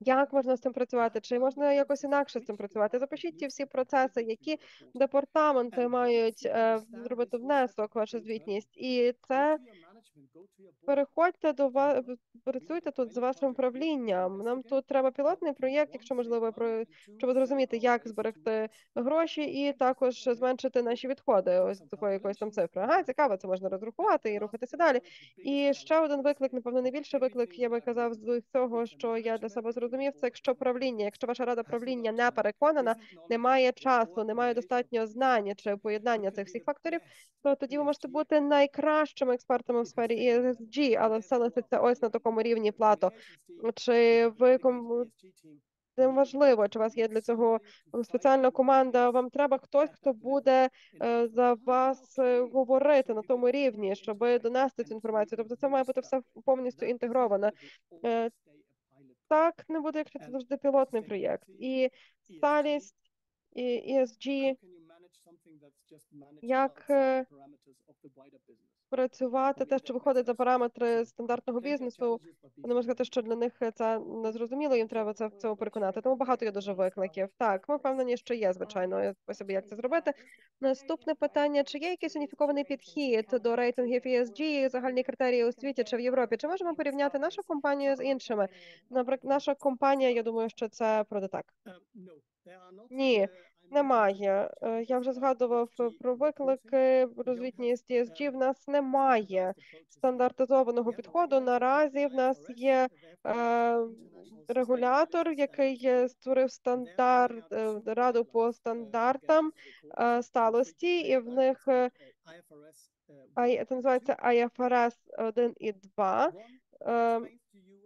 як можна з цим працювати? Чи можна якось інакше з цим працювати? Запишіть ті всі процеси, які департаменти мають е, зробити внесок в вашу звітність, і це переходьте до вас, працюйте тут з вашим правлінням. Нам тут треба пілотний проєкт, якщо можливо, про щоб зрозуміти, як зберегти гроші, і також зменшити наші відходи. Ось такої якоїсь там цифри. Ага, цікаво, це можна розрахувати і рухатися далі. І ще один виклик, напевно, найбільший виклик, я би казав з цього, що я для себе зрозумів, це якщо правління, якщо ваша рада правління не переконана, немає часу, немає достатньо знань чи поєднання цих всіх факторів, то тоді ви можете бути найкращими експертами в сфері ESG, але все лишиться ось на такому рівні плато. Чи ви кому неможливо, чи у вас є для цього спеціальна команда? Вам треба хтось, хто буде е, за вас е, говорити на тому рівні, щоб донести цю інформацію. Тобто це має бути все повністю інтегровано. Е, Так не буде, якщо це завжди пілотний проєкт. І сталість, і ESG, як е, працювати, те, що виходить за параметри стандартного бізнесу. Не можна сказати, що для них це не зрозуміло, їм треба це в цьому переконати. Тому багато є дуже викликів. Так, ми впевнені, що є, звичайно, способи, як це зробити. Наступне питання: чи є якийсь уніфікований підхід до рейтингів ESG, загальні критерії у світі чи в Європі? Чи можемо порівняти нашу компанію з іншими? Наприклад, наша компанія, я думаю, що це Продетек. Ні, немає. Е, Я вже згадував про виклики, розвітність ESG. В нас немає стандартизованого підходу. Наразі в нас є е, регулятор, який створив стандарт е, раду по стандартам сталості, і в них це називається IFRS 1 і 2. Е,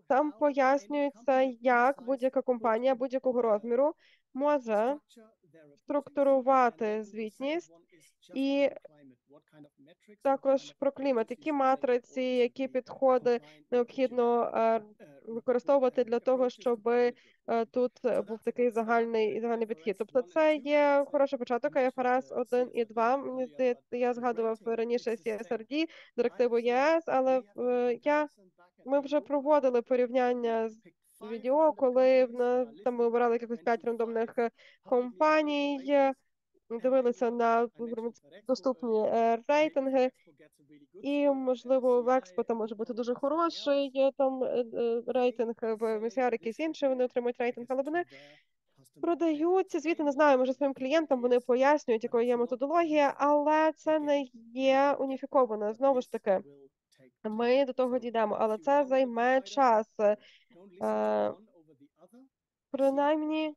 Там пояснюється, як будь-яка компанія будь-якого розміру може структурувати звітність і також про клімат, які матриці, які підходи необхідно е, використовувати для того, щоб е, тут був такий загальний загальний підхід. Тобто, це є хороший початок АФРС 1 і 2. Мені я згадував раніше CSRD, директиву ЄС, але е, я ми вже проводили порівняння з відео, коли в нас там ми обирали якихось п'ять рандомних е, компаній, е, дивилися на доступні е, рейтинги, і можливо в Експо там може бути дуже хороший там рейтинг, в MSCI якийсь інший, вони отримують рейтинг, але вони продають ці звіти, не знаю, може своїм клієнтам вони пояснюють, якою є методологія, але це не є уніфіковано. Знову ж таки, ми до того дійдемо, але це займе час. Е, Принаймні,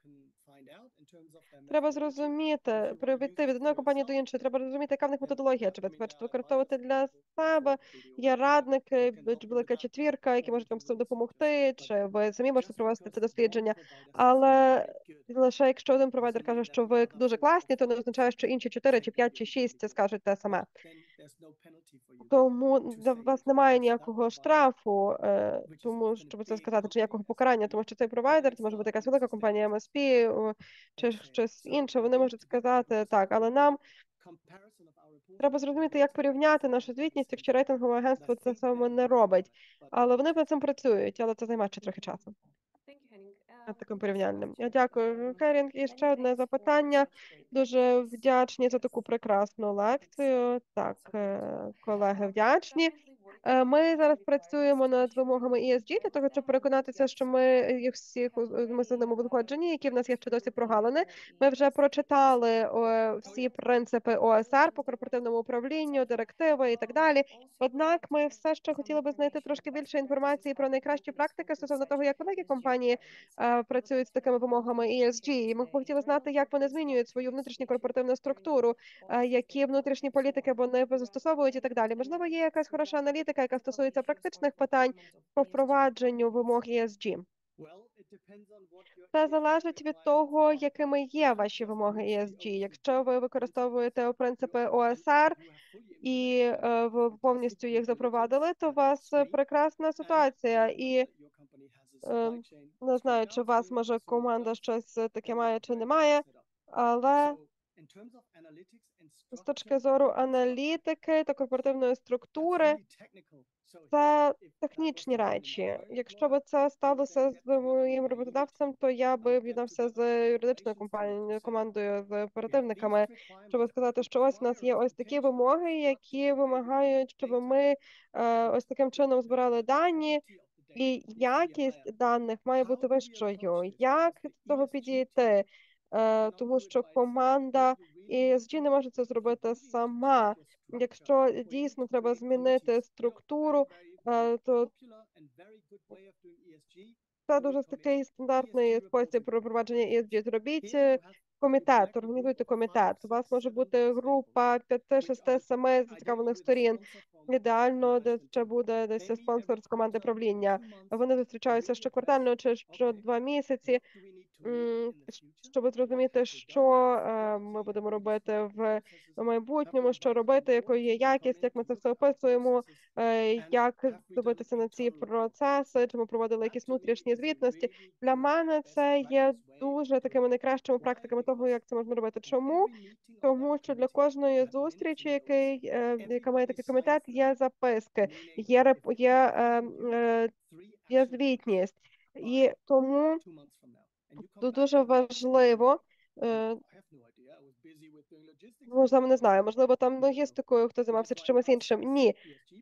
треба зрозуміти, привести від одної компанії до іншої. Треба розуміти, яка в них методологія. Чи ви хочете використовувати для себе? Є радники, велика четвірка, які можуть вам з цим допомогти, чи ви самі можете провести це дослідження. Але лише якщо один провайдер каже, що ви дуже класні, то не означає, що інші чотири, чи п'ять, чи шість скажуть те саме. Тому для вас немає ніякого штрафу, е, тому щоб це сказати, чи ніякого покарання, тому що цей провайдер це може бути якась велика компанія MSP чи щось інше. Вони можуть сказати так, але нам треба зрозуміти, як порівняти нашу звітність, якщо рейтингове агентство це саме не робить. Але вони над цим працюють, але це займає ще трохи часу. Таким порівняльним Я дякую, Керінг. І ще одне запитання. Дуже вдячні за таку прекрасну лекцію. Так, е, колеги, вдячні. Е, Ми зараз працюємо над вимогами ESG для того, щоб переконатися, що ми їх всіх у- ми з ними узгоджені, які в нас є ще досі прогалини. Ми вже прочитали е, всі принципи ОСР по корпоративному управлінню, директиви і так далі. Однак ми все ще хотіли би знайти трошки більше інформації про найкращі практики стосовно того, як великі компанії е, працюють з такими вимогами ESG. І ми б хотіли знати, як вони змінюють свою внутрішню корпоративну структуру, е, які внутрішні політики вони застосовують і так далі. Можливо, є якась хороша аналітика, яка стосується практичних питань по впровадженню вимог ESG. Це залежить від того, якими є ваші вимоги ESG. Якщо ви використовуєте принципи ОСР і е, ви повністю їх запровадили, то у вас е, прекрасна ситуація. І е, не знаю, чи у вас може команда щось таке має чи не має, але з точки зору аналітики та корпоративної структури, це технічні речі. Якщо б це сталося з моїм роботодавцем, то я би об'єднався з юридичною компанією, командою з оперативниками, щоб сказати, що ось у нас є ось такі вимоги, які вимагають, щоб ми е, ось таким чином збирали дані, і якість даних має бути вищою. Як до цього підійти? Е, Тому що команда ESG не може це зробити сама. Якщо дійсно треба змінити структуру, е, то це дуже такий стандартний спосіб провадження ESG. Зробіть е, комітет, організуйте комітет. У вас може бути група п'яти, шести, семи зацікавлених сторін. Ідеально, де ще буде десь спонсор з команди правління. Вони зустрічаються щоквартально чи що два місяці, щоб зрозуміти, що е, ми будемо робити в майбутньому, що робити, якою є якість, як ми це все описуємо, е, як дивитися на ці процеси, чи ми проводили якісь внутрішні звітності. Для мене це є дуже такими найкращими практиками того, як це можна робити. Чому? Тому що для кожної зустрічі, який, е, яка має такий комітет, є записки, є є, е, е, є звітність, і тому тут дуже важливо. е, Можливо, не знаю, можливо, там логістикою хто займався чи чимось іншим. Ні,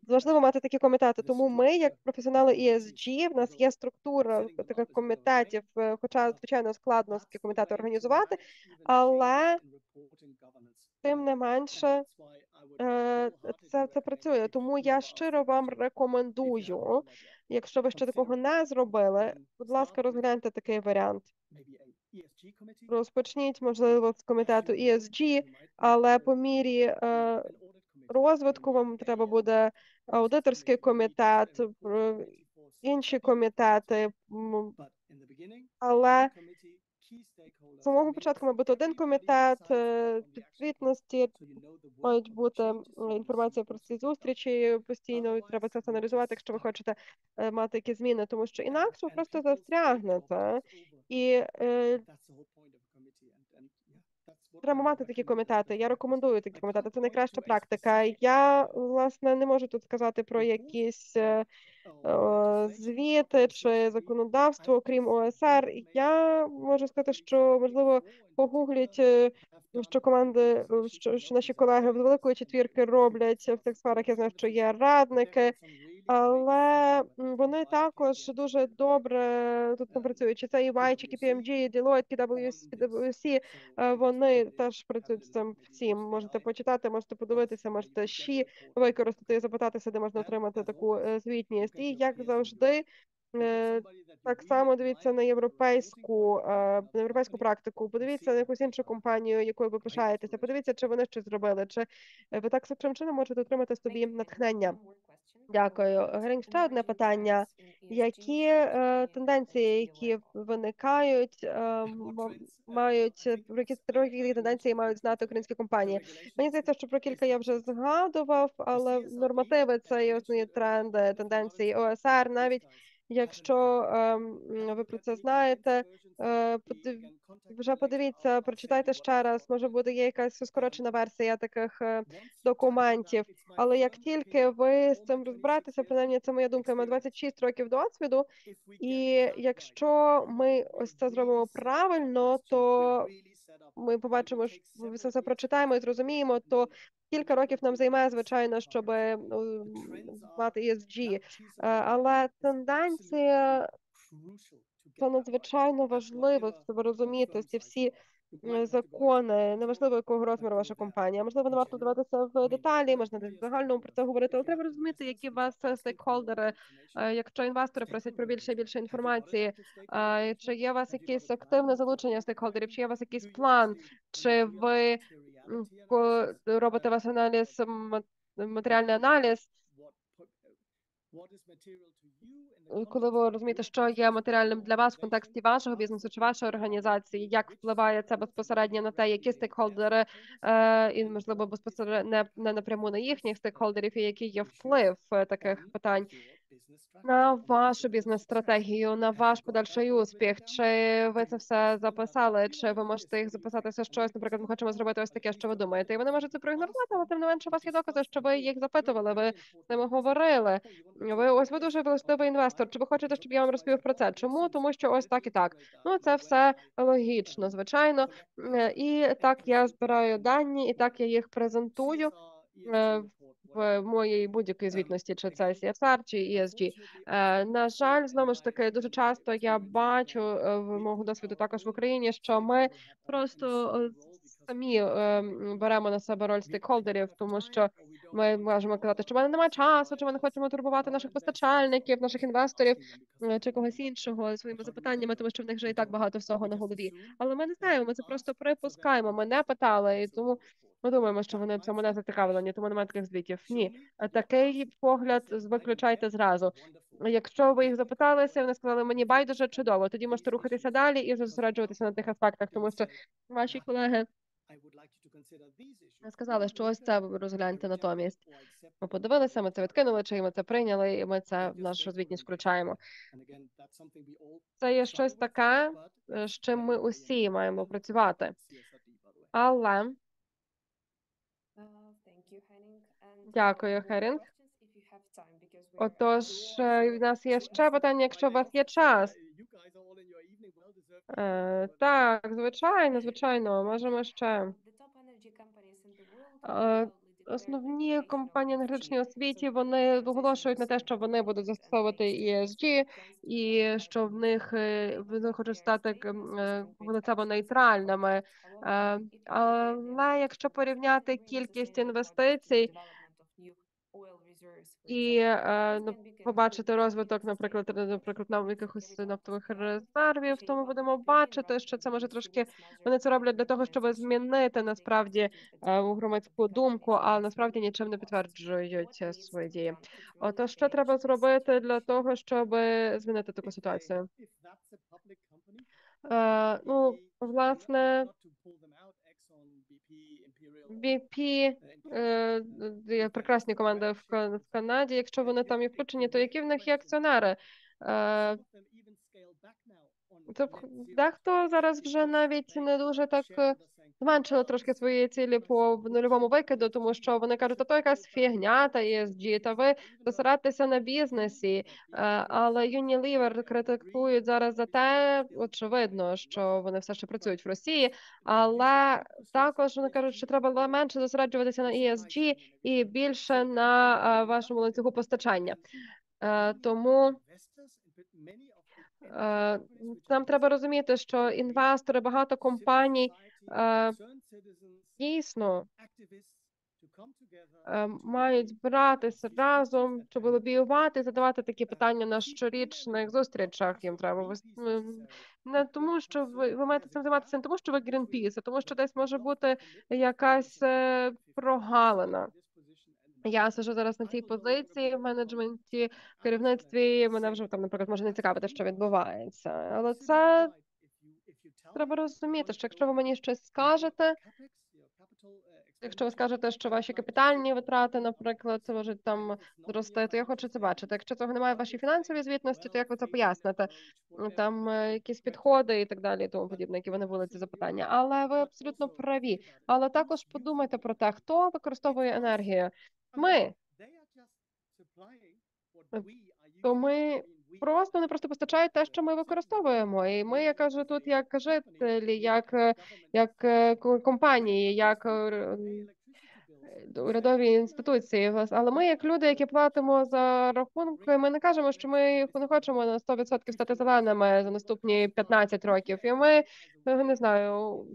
важливо мати такі комітети. Тому ми, як професіонали ESG, в нас є структура таких комітетів, е, хоча звичайно складно такі комітети організувати, але тим не менше е, це, це працює. Тому я щиро вам рекомендую, якщо ви ще такого не зробили, будь ласка, розгляньте такий варіант. Розпочніть, можливо, з комітету ESG, але по мірі е, розвитку вам треба буде аудиторський комітет, е, інші комітети. Але з самого початку має бути один комітет е, підзвітності, мають бути інформація про ці зустрічі постійно. Треба це аналізувати, якщо ви хочете е, мати якісь зміни, тому що інакше ви просто застрягнете. І е, треба мати такі комітети. Я рекомендую такі комітети. Це найкраща практика. Я власне не можу тут сказати про якісь е, е, звіти чи законодавство, окрім ОСР. Я можу сказати, що можливо погугліть, е, що команди, що, що наші колеги з великої четвірки роблять в цих сферах. Я знаю, що є радники. Але вони також дуже добре тут працюють. Чи це EY, чи KPMG, Deloitte, PwC, PwC, е, вони теж працюють з цим всім. Можете почитати, можете подивитися, можете ще використати і запитатися, де можна отримати таку е, звітність. І як завжди, е, так само дивіться на європейську на європейську практику. Подивіться на якусь іншу компанію, якою ви пишаєтеся. Подивіться, чи вони щось зробили, чи ви так таким чином можете отримати собі натхнення. Дякую. Грин, ще одне питання. Які е, тенденції, які виникають, е, мають про які про які тенденції мають знати українські компанії? Мені здається, що про кілька я вже згадував, але нормативи це є основні тренди, тенденції ОСР, навіть якщо е, ви про це знаєте, е, вже подивіться, прочитайте ще раз. Може буде є якась скорочена версія таких е, документів. Але як тільки ви з цим розберетеся, принаймні це моя думка, маю 26 років досвіду, і якщо ми ось це зробимо правильно, то ми побачимо, що все це прочитаємо і зрозуміємо, то кілька років нам займає, звичайно, щоб мати ESG, але тенденція це надзвичайно важливо, щоб розуміти ці всі закони. Неважливо, якого розміру ваша компанія. Можливо, не варто дивитися в деталі, можна десь загальному про це говорити, але треба розуміти, які вас стейкхолдери. Якщо інвестори просять про більше і більше інформації, чи є у вас якесь активне залучення стейкхолдерів, чи є у вас якийсь план, чи ви робите вас аналіз, матеріальний аналіз, коли ви розумієте, що є матеріальним для вас в контексті вашого бізнесу чи вашої організації, як впливає це безпосередньо на те, які стейкхолдери е, і можливо безпосередньо не, не напряму на їхніх стейкхолдерів, і який є вплив е, таких питань на вашу бізнес-стратегію, на ваш подальший успіх. Чи ви це все записали? Чи ви можете їх записатися щось? Наприклад, ми хочемо зробити ось таке, що ви думаєте, і вони можуть це проігнорувати, але тим не менше у вас є докази, що ви їх запитували. Ви з ними говорили. Ви ось ви дуже властивий інвестор. Чи ви хочете, щоб я вам розповів про це? Чому? Тому що ось так і так. Ну це все логічно, звичайно. І так я збираю дані, і так я їх презентую в моїй будь-якій звітності, чи це CSR, чи ESG. На жаль, знову ж таки, дуже часто я бачу в мого досвіду також в Україні, що ми просто самі беремо на себе роль стейкхолдерів, тому що ми можемо казати, що в мене немає часу, чи ми не хочемо турбувати наших постачальників, наших інвесторів чи когось іншого своїми запитаннями, тому що в них вже і так багато всього на голові. Але ми не знаємо, ми це просто припускаємо. Ми не питали, і тому ми думаємо, що вони в цьому не зацікавлені, тому немає таких звітів. Ні, такий погляд виключайте зразу. Якщо ви їх запиталися, вони сказали мені байдуже чудово. Тоді можете рухатися далі і зосереджуватися на тих аспектах, тому що ваші колеги сказали, що ось це розгляньте натомість. Ми подивилися, ми це відкинули, чи ми це прийняли, і ми це в нашу звітність включаємо. Це є щось таке, з чим ми усі маємо працювати. Але Дякую, Херінг. Отож, в нас є ще питання, якщо у вас є час. Е, Так, звичайно, звичайно, можемо ще. Е, Основні компанії енергетичні у світі вони оголошують на те, що вони будуть застосовувати ESG, і що в них вони хочуть стати вулицево нейтральними. Але якщо порівняти кількість інвестицій і ну, побачити розвиток, наприклад, наприклад, нам якихось нафтових резервів, то ми будемо бачити, що це може трошки вони це роблять для того, щоб змінити насправді громадську думку, а насправді нічим не підтверджують свої дії. Ото що треба зробити для того, щоб змінити таку ситуацію? Ну, власне, BP, е, прекрасні команди в, в Канаді. Якщо вони там є включені, то які в них є акціонери? Е, Тобто дехто зараз вже навіть не дуже так е, зменшили трошки свої цілі по нульовому викиду, тому що вони кажуть, та то якась фігня та ESG, та ви зосередьтеся на бізнесі. Е, але Unilever критикують зараз за те, очевидно, що вони все ще працюють в Росії, але також вони кажуть, що треба менше зосереджуватися на ESG і більше на е, вашому ланцюгу постачання. Тому Е, нам треба розуміти, що інвестори, багато компаній дійсно е, мають збиратися разом, щоб лобіювати, задавати такі питання на щорічних зустрічах. Їм треба не тому, що ви ви маєте цим займатися, не тому, що ви Greenpeace, а тому, що десь може бути якась прогалина. Я сижу зараз на цій позиції в менеджменті, в керівництві. Мене вже там, наприклад, може не цікавити, що відбувається. Але це треба розуміти, що якщо ви мені щось скажете, якщо ви скажете, що ваші капітальні витрати, наприклад, можуть там зрости, то я хочу це бачити. Якщо цього немає в вашій фінансовій звітності, то як ви це поясните? Там е, якісь підходи і так далі, і тому подібне, які вони були ці запитання. Але ви абсолютно праві. Але також подумайте про те, хто використовує енергію. Ми то ми просто вони просто постачають те, що ми використовуємо. І ми, я кажу, тут як жителі, як як компанії, як урядові інституції. Але ми, як люди, які платимо за рахунки, ми не кажемо, що ми не хочемо на 100% стати зеленими за наступні 15 років. І ми е, не знаю,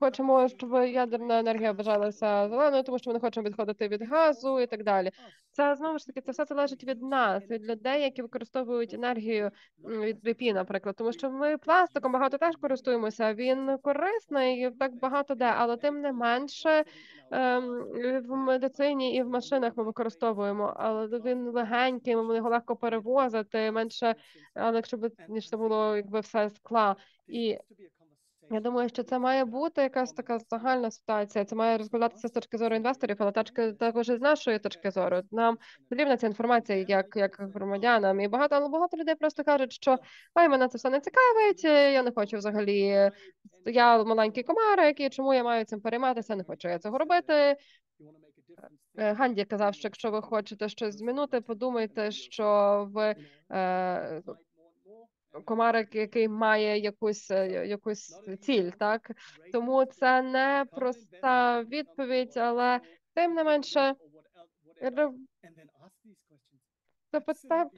хочемо, щоб ядерна енергія вважалася зеленою, тому що ми не хочемо відходити від газу і так далі. Це знову ж таки це все залежить від нас, від людей, які використовують енергію від ВП, наприклад, тому що ми пластиком багато теж користуємося. Він корисний так багато де, але тим не менше ем, в медицині і в машинах ми використовуємо. Але він легенький, ми його легко перевозити, менше, але якщо б ніж це було якби все скла. І я думаю, що це має бути якась така загальна ситуація. Це має розглядатися з точки зору інвесторів, але точки також і з нашої точки зору. Нам потрібна ця інформація, як, як громадянам. І багато, але багато людей просто кажуть, що ой, мене це все не цікавить. Я не хочу взагалі. Я маленький комарик, і чому я маю цим перейматися? Не хочу я цього робити. Е, Ганді казав, що якщо ви хочете щось змінити, подумайте, що ви е, комарик, який має якусь е, якусь ціль, так тому це не проста відповідь, але тим не менше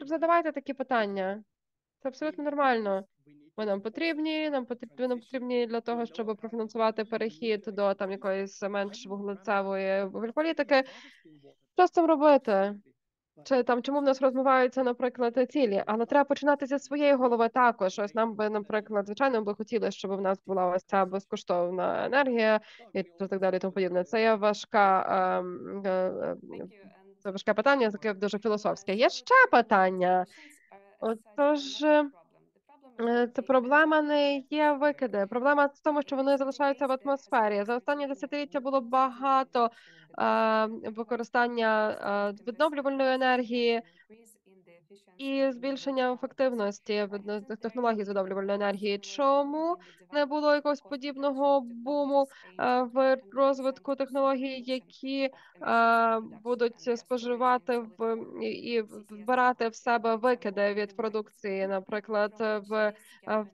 задавайте такі питання. Це абсолютно нормально. Ми нам потрібні, нам потрібні, нам потрібні для того, щоб профінансувати перехід до там якоїсь менш вуглецевої політики. Що з цим робити? Чи там чому в нас розмиваються, наприклад, цілі? Але треба починати зі своєї голови також. Ось нам би, наприклад, звичайно, би хотіли, щоб в нас була ось ця безкоштовна енергія і так далі. і Тому подібне. Це є важка ем, е, е, це важке питання, таке дуже філософське. Є ще питання. Отож, е, це проблема не є викиди. Проблема в тому, що вони залишаються в атмосфері. За останні десятиліття було багато е, використання е, відновлювальної енергії і збільшення ефективності технологій з енергії. Чому не було якогось подібного буму е, в розвитку технологій, які е, будуть споживати в і вбирати в себе викиди від продукції, наприклад, в, е,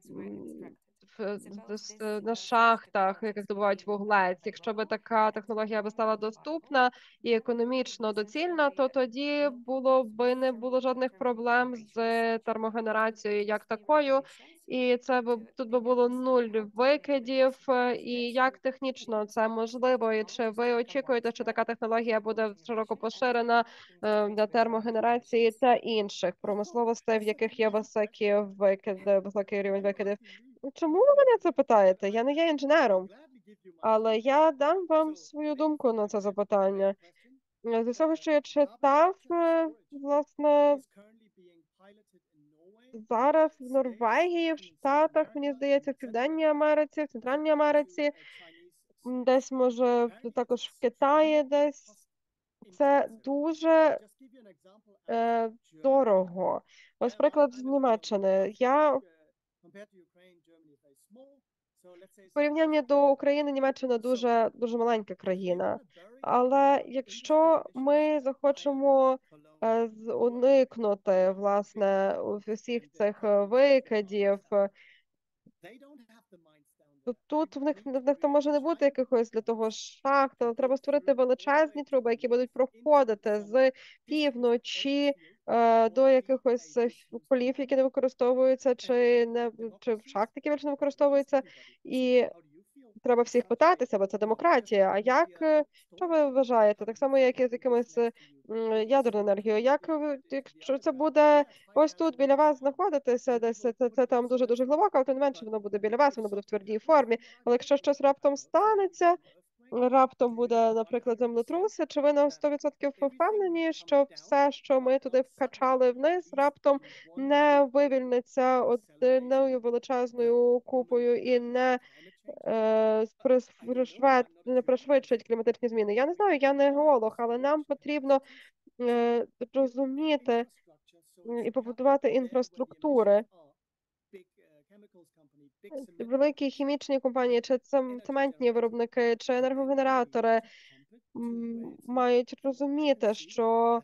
на шахтах, яких добувають вуглець. Якщо би така технологія би стала доступна і економічно доцільна, то тоді було би не було жодних проблем з термогенерацією як такою, і це б тут би було нуль викидів. е, І як технічно це можливо? І чи ви очікуєте, що така технологія буде широко поширена е, для термогенерації та інших промисловостей, в яких є високі викиди, високий рівень викидів? Чому ви мене це питаєте? Я не є інженером, але я дам вам свою думку на це запитання. Е, З усього, що я читав, е, власне, зараз в Норвегії, в Штатах, мені здається, в Південній Америці, в Центральній Америці, десь може також в Китаї, десь це дуже е, дорого. Ось приклад з Німеччини. Я в порівнянні до України Німеччина дуже дуже маленька країна. Але якщо ми захочемо е, уникнути власне усіх цих е, викидів, е, то тут в них в них там може не бути якихось для того шахт, але треба створити величезні труби, які будуть проходити з півночі е, до якихось е, полів, які не використовуються, чи не чи шахт, які більше не використовуються, і треба всіх питатися, бо це демократія. А як е, що ви вважаєте? Так само, як і з якимось е, ядерною енергією. Як якщо це буде ось тут біля вас знаходитися, десь це, це там дуже дуже глибоко, але тим не менше воно буде біля вас, воно буде в твердій формі. Але якщо щось раптом станеться, раптом буде, наприклад, землетрус, чи ви на 100% впевнені, що все, що ми туди вкачали вниз, раптом не вивільниться одною величезною купою і не е, не пришвидшить кліматичні зміни. Я не знаю, я не геолог, але нам потрібно е, розуміти і побудувати інфраструктури. Великі хімічні компанії, чи цементні виробники, чи енергогенератори мають розуміти, що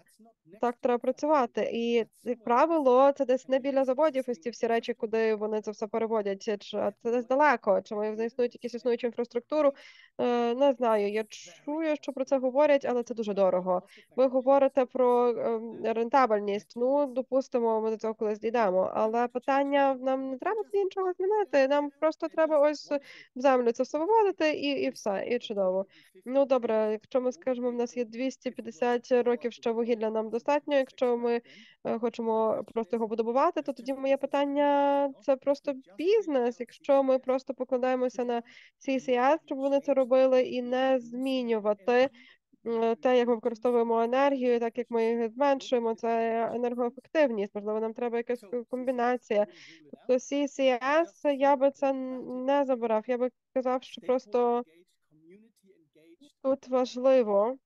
Так треба працювати. І, як правило, це десь не біля заводів, ось ці всі речі, куди вони це все переводять, чи це десь далеко, чи вони існують якісь існуючу інфраструктуру. Е, не знаю. Я чую, що про це говорять, але це дуже дорого. Ви говорите про ем, рентабельність. Ну, допустимо, ми до цього колись дійдемо. Але питання нам не треба нічого змінити. Нам просто треба ось в землю це все виводити, і, і все, і чудово. Ну добре, якщо ми скажемо, в нас є 250 років ще вугілля нам достатньо. Якщо ми е, хочемо просто його видобувати, то тоді моє питання це просто бізнес. Якщо ми просто покладаємося на CCS, щоб вони це робили, і не змінювати е, те, як ми використовуємо енергію, так як ми її зменшуємо, це енергоефективність. Можливо, нам треба якась комбінація. Тобто CCS я би це не забирав. Я би казав, що просто тут важливо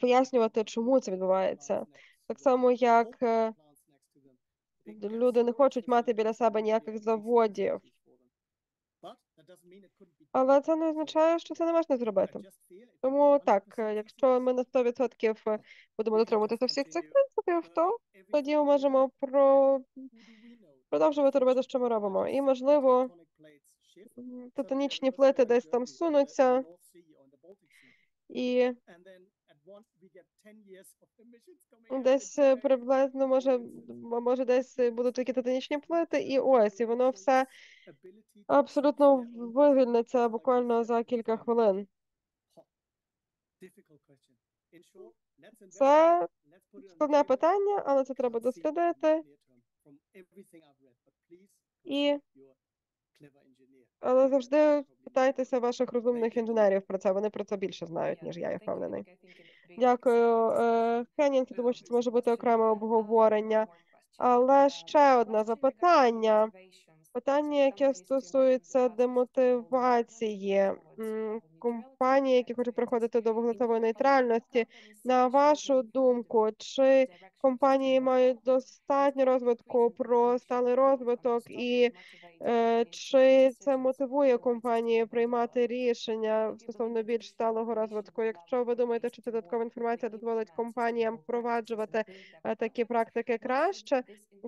пояснювати, чому це відбувається. Так само, як е, люди не хочуть мати біля себе ніяких заводів. Але це не означає, що це не можна зробити. Тому так, е, якщо ми на 100% будемо дотримуватися всіх цих принципів, то тоді ми можемо про... продовжувати робити, що ми робимо. І, можливо, титанічні плити десь там сунуться, і десь е, приблизно може, може десь будуть такі титанічні плити, і ось, і воно все абсолютно вивільниться буквально за кілька хвилин. Це складне питання, але це треба дослідити. І але завжди питайтеся ваших розумних інженерів про це. Вони про це більше знають, ніж я, я впевнений. Дякую, Кенін, Хенінг, тому що це може бути окреме обговорення. Але ще одне запитання. Питання, яке стосується демотивації компанії, які хочуть приходити до вуглецевої нейтральності. На вашу думку, чи компанії мають достатньо розвитку про сталий розвиток, і е, чи це мотивує компанії приймати рішення стосовно більш сталого розвитку? Якщо ви думаєте, що ця додаткова інформація дозволить компаніям впроваджувати е, такі практики краще,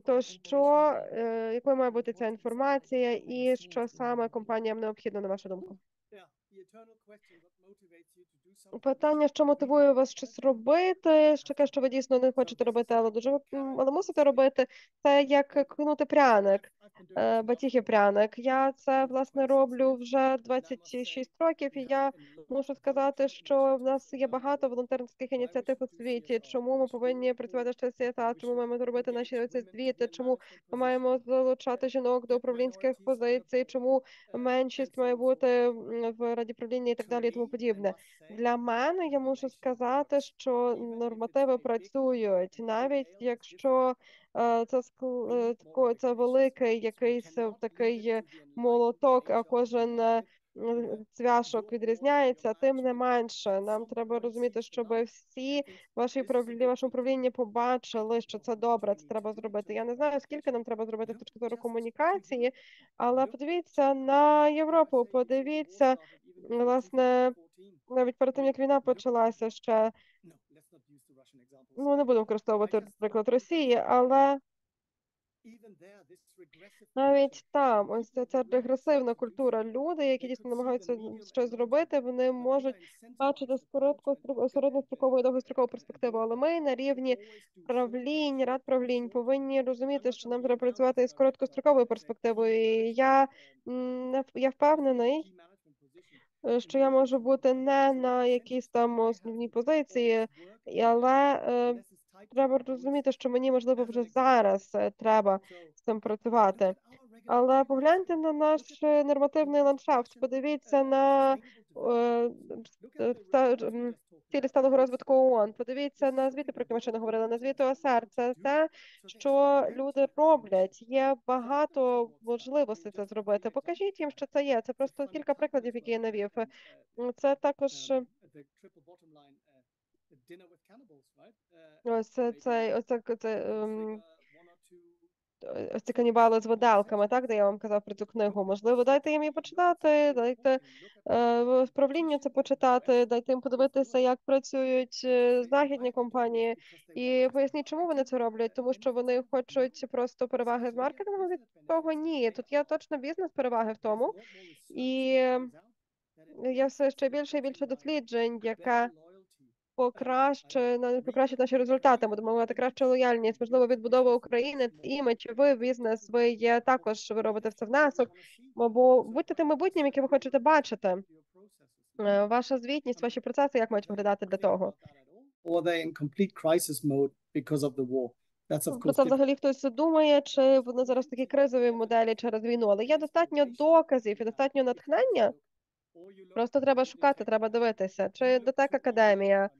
то що е, якою має бути ця інформація, і що саме компаніям необхідно, на вашу думку? Питання, що мотивує вас щось робити, що таке, що ви дійсно не хочете робити, але дуже але мусите робити. Це як кинути пряник, е, батіги пряник. Я це власне роблю вже 26 років, і я мушу сказати, що в нас є багато волонтерських ініціатив у світі. Чому ми повинні працювати ще CSA, чому ми маємо робити наші ці звіти, чому ми маємо залучати жінок до управлінських позицій, чому меншість має бути в раді правління і так далі, і тому подібне. Для мене я можу сказати, що нормативи працюють, навіть якщо це ск- е, це великий якийсь е, такий е, молоток, а кожен е, цвяшок відрізняється, тим не менше. Нам треба розуміти, щоб всі ваші правлі, вашому управлінні побачили, що це добре, це треба зробити. Я не знаю, скільки нам треба зробити з точки зору комунікації, але подивіться на Європу, подивіться, власне, навіть перед тим як війна почалася ще. Ну, не будемо використовувати приклад Росії, але навіть там ось ця, ця регресивна культура. Люди, які дійсно намагаються щось зробити, вони можуть бачити з короткострокової, середньострокової довгострокову перспективу. Але ми на рівні правлінь, рад правлінь повинні розуміти, що нам треба працювати із короткостроковою перспективою. І я не в- я впевнений, що я можу бути не на якійсь там основній позиції, але е, треба розуміти, що мені можливо вже зараз е, треба з цим працювати. Але погляньте на наш е, нормативний ландшафт, подивіться на е, е, цілі сталого розвитку ООН, подивіться на звіти, про які ми ще не говорили, на звіти ОСР. Це те, що люди роблять. Є багато можливостей це зробити. Покажіть їм, що це є. Це просто кілька прикладів, які я навів. Це також ось це, цей, ось це, це ем, ось ці канібали з виделками, так, де я вам казав про цю книгу. Можливо, дайте їм її почитати, дайте е, це почитати, дайте їм подивитися, як працюють е, західні компанії, і поясніть, чому вони це роблять, тому що вони хочуть просто переваги з маркетингу від того. Ні, тут є точно бізнес переваги в тому. І я все ще більше і більше досліджень, яка покращує на- покращить наші результати. Будемо мати кращу лояльність, можливо, відбудова України, імідж, ви бізнес, ви є також ви робите в це внесок. Або будьте тим майбутнім, яке ви хочете бачити. Е, Ваша звітність, ваші процеси, як мають виглядати для того. Про це взагалі хтось думає, чи вони зараз такі кризові моделі через війну, але є достатньо доказів і достатньо натхнення. Просто треба шукати, треба дивитися, чи Дотек Академія,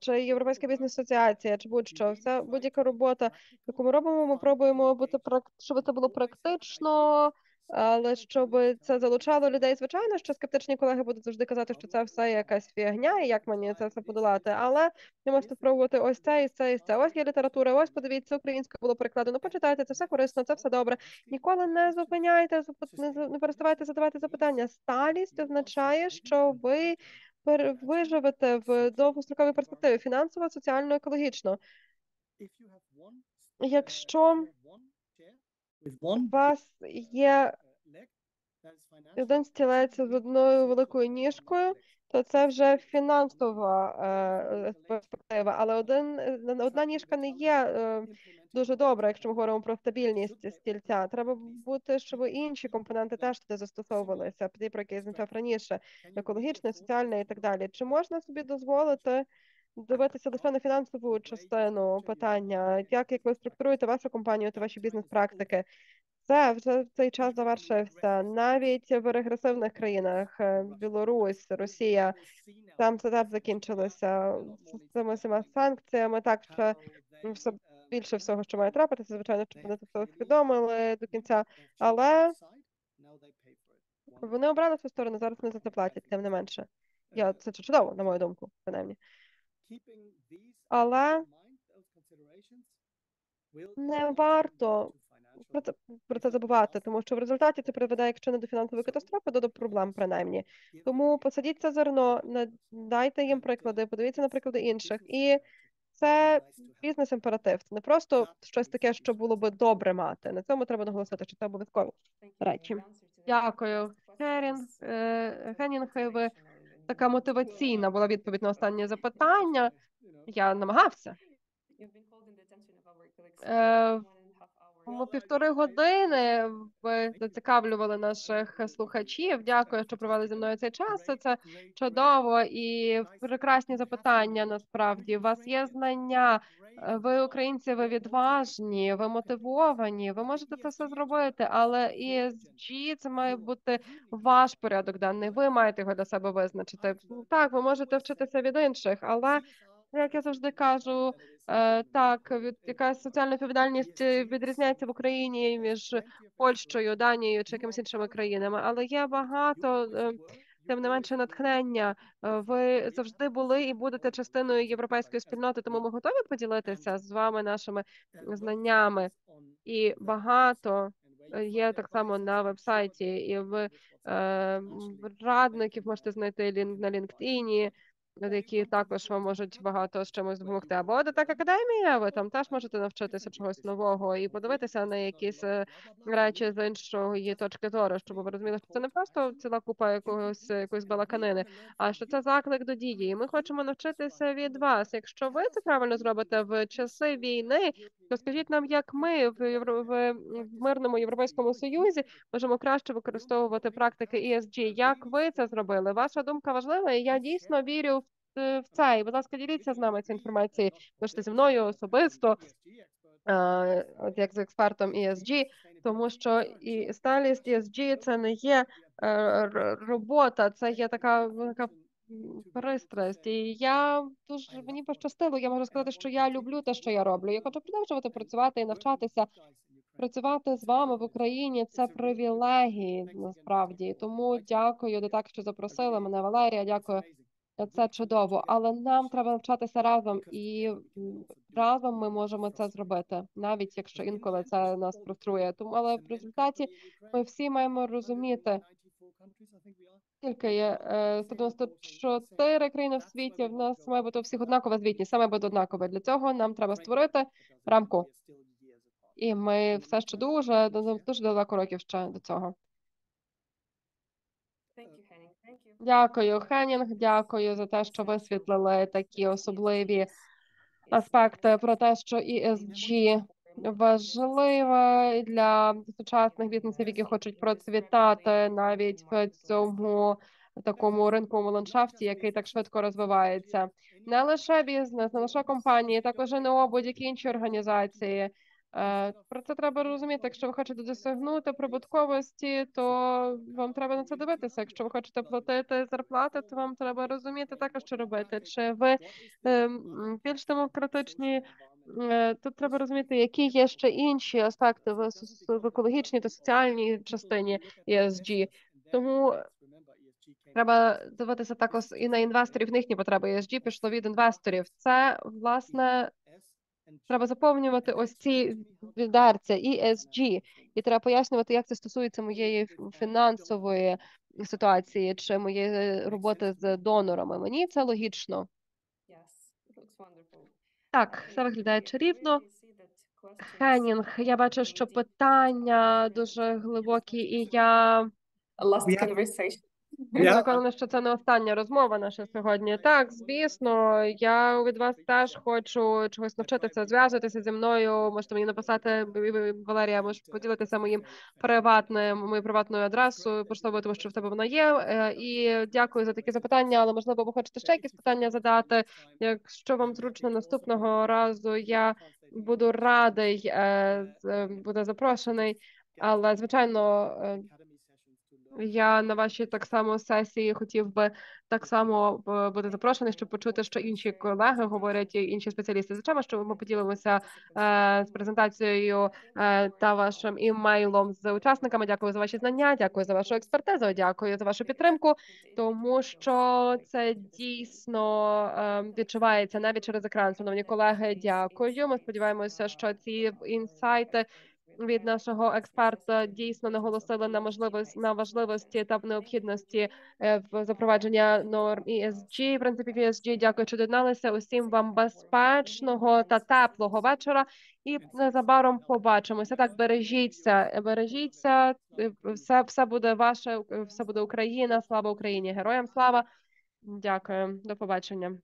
чи Європейська бізнес асоціація, чи будь-що. Вся будь-яка робота, яку ми робимо, ми пробуємо бути щоб це було практично, але щоб це залучало людей. Звичайно, що скептичні колеги будуть завжди казати, що це все якась фігня, і як мені це все подолати. Але ви можете спробувати ось це, і це, і це. Ось є література, ось подивіться, українською було перекладено. Почитайте, це все корисно, це все добре. Ніколи не зупиняйте, не, переставайте задавати запитання. Сталість означає, що ви виживете в довгостроковій перспективі фінансово, соціально, екологічно. Якщо у вас є один стілець з одною великою ніжкою, то це вже фінансова е, перспектива, але один одна ніжка не є е, дуже добра, якщо ми говоримо про стабільність стільця. Треба бути, щоб інші компоненти теж туди застосовувалися, ті, про які я раніше, екологічне, соціальне і так далі. Чи можна собі дозволити дивитися лише на фінансову частину питання, як, як ви структуруєте вашу компанію та ваші бізнес-практики? Це вже цей час завершився. Навіть в регресивних країнах е, Білорусь, Росія, там це теж закінчилося з цими всіма санкціями. Так що все більше всього, що має трапитися, звичайно, щоб вони це усвідомили до кінця. але Вони обрали свою сторону, зараз вони за це платять, тим не менше. Я це чудово, на мою думку, принаймні. Але не варто про це про це забувати, тому що в результаті це приведе, якщо не до фінансової катастрофи, то до проблем принаймні. Тому посадіть це зерно, дайте їм приклади, подивіться на приклади інших. І це бізнес-імператив. Це не просто щось таке, що було би добре мати. На цьому треба наголосити, що це обов'язково. речі. Дякую, Херін. Е, Хенінг, ви така мотиваційна була відповідь на останнє запитання. Я намагався. Ми півтори години ви зацікавлювали наших слухачів. Дякую, що провели зі мною цей час. Це чудово і прекрасні запитання. Насправді у вас є знання. Ви українці, ви відважні, ви мотивовані. Ви можете це все зробити, але ESG – це має бути ваш порядок денний. Ви маєте його для себе визначити. Так, ви можете вчитися від інших, але як я завжди кажу, е, так від якась соціальна відповідальність е, відрізняється в Україні між Польщею, Данією чи якимись іншими країнами, але є багато. е, Тим не менше натхнення. Ви завжди були і будете частиною європейської спільноти, тому ми готові поділитися з вами нашими знаннями. І багато є так само на вебсайті, і ви е, радників можете знайти на LinkedIn, які також вам можуть багато з чимось допомогти. Або так академія, ви там теж можете навчитися чогось нового і подивитися на якісь е, речі з іншої точки зору, щоб ви розуміли, що це не просто ціла купа якогось якоїсь балаканини, а що це заклик до дії. І ми хочемо навчитися від вас. Якщо ви це правильно зробите в часи війни, то скажіть нам, як ми в Євро... в мирному європейському союзі можемо краще використовувати практики ESG. Як ви це зробили? Ваша думка важлива, і я дійсно вірю в, в це. І, будь ласка, діліться з нами цією інформацією. Можете зі мною особисто, е, от як з експертом ESG, тому що і сталість ESG – це не є е, робота, це є така велика пристрасть. І я дуже мені пощастило. Я можу сказати, що я люблю те, що я роблю. Я хочу продовжувати працювати і навчатися. Працювати з вами в Україні це привілегії насправді. Тому дякую, де так що запросили мене. Валерія, дякую. Це чудово, але нам треба навчатися разом, і разом ми можемо це зробити, навіть якщо інколи це нас фруструє. Тому але в результаті ми всі маємо розуміти, скільки є е, 194 країни в світі. В нас має бути у всіх однакова звітність, саме буде однакове. Для цього нам треба створити рамку, і ми все ще дуже дуже далеко років ще до цього. Дякую, Хенінг. Дякую за те, що висвітлили такі особливі аспекти про те, що ESG важливе для сучасних бізнесів, які хочуть процвітати навіть в цьому такому ринковому ландшафті, який так швидко розвивається. Не лише бізнес, не лише компанії, також НО, будь-які інші організації. Е, Про це треба розуміти. Якщо ви хочете досягнути прибутковості, то вам треба на це дивитися. Якщо ви хочете платити зарплати, то вам треба розуміти також, що робити. Чи ви ем, більш демократичні? Е, Тут треба розуміти, які є ще інші аспекти в екологічній та соціальній частині ESG. Тому треба дивитися також і на інвесторів. Їхні потреби ESG пішло від інвесторів. Це власне треба заповнювати ось ці відерця ESG, і треба пояснювати, як це стосується моєї фінансової ситуації чи моєї роботи з донорами. Мені це логічно. Так, все виглядає чарівно. Хенінг, я бачу, що питання дуже глибокі, і я last conversation. Yeah. Напевно, що це не остання розмова наша сьогодні. Так, звісно, я від вас теж хочу чогось навчитися, зв'язуватися зі мною. Можете мені написати, Валерія, можеш поділитися моїм приватним, моєю приватною адресою, поштовою, тому що в тебе вона є. Е, І дякую за такі запитання. Але можливо, ви хочете ще якісь питання задати. Якщо вам зручно наступного разу, я буду радий е, з- бути запрошений. Але звичайно, е, я на вашій так само сесії хотів би так само е, бути запрошений, щоб почути, що інші колеги говорять, і інші спеціалісти. Звичайно, що ми поділимося е, з презентацією е, та вашим імейлом з учасниками. Дякую за ваші знання, дякую за вашу експертизу, дякую за вашу підтримку, тому що це дійсно е, відчувається навіть через екран. Шановні колеги, дякую. Ми сподіваємося, що ці інсайти від нашого експерта дійсно наголосили на можливість на важливості та в необхідності е, в запровадження норм ESG, принципів ESG. Дякую, що доєдналися. Усім вам безпечного та теплого вечора. І незабаром побачимося. Так, бережіться, бережіться. Все, все буде ваше, все буде Україна. Слава Україні! Героям слава! Дякую, до побачення.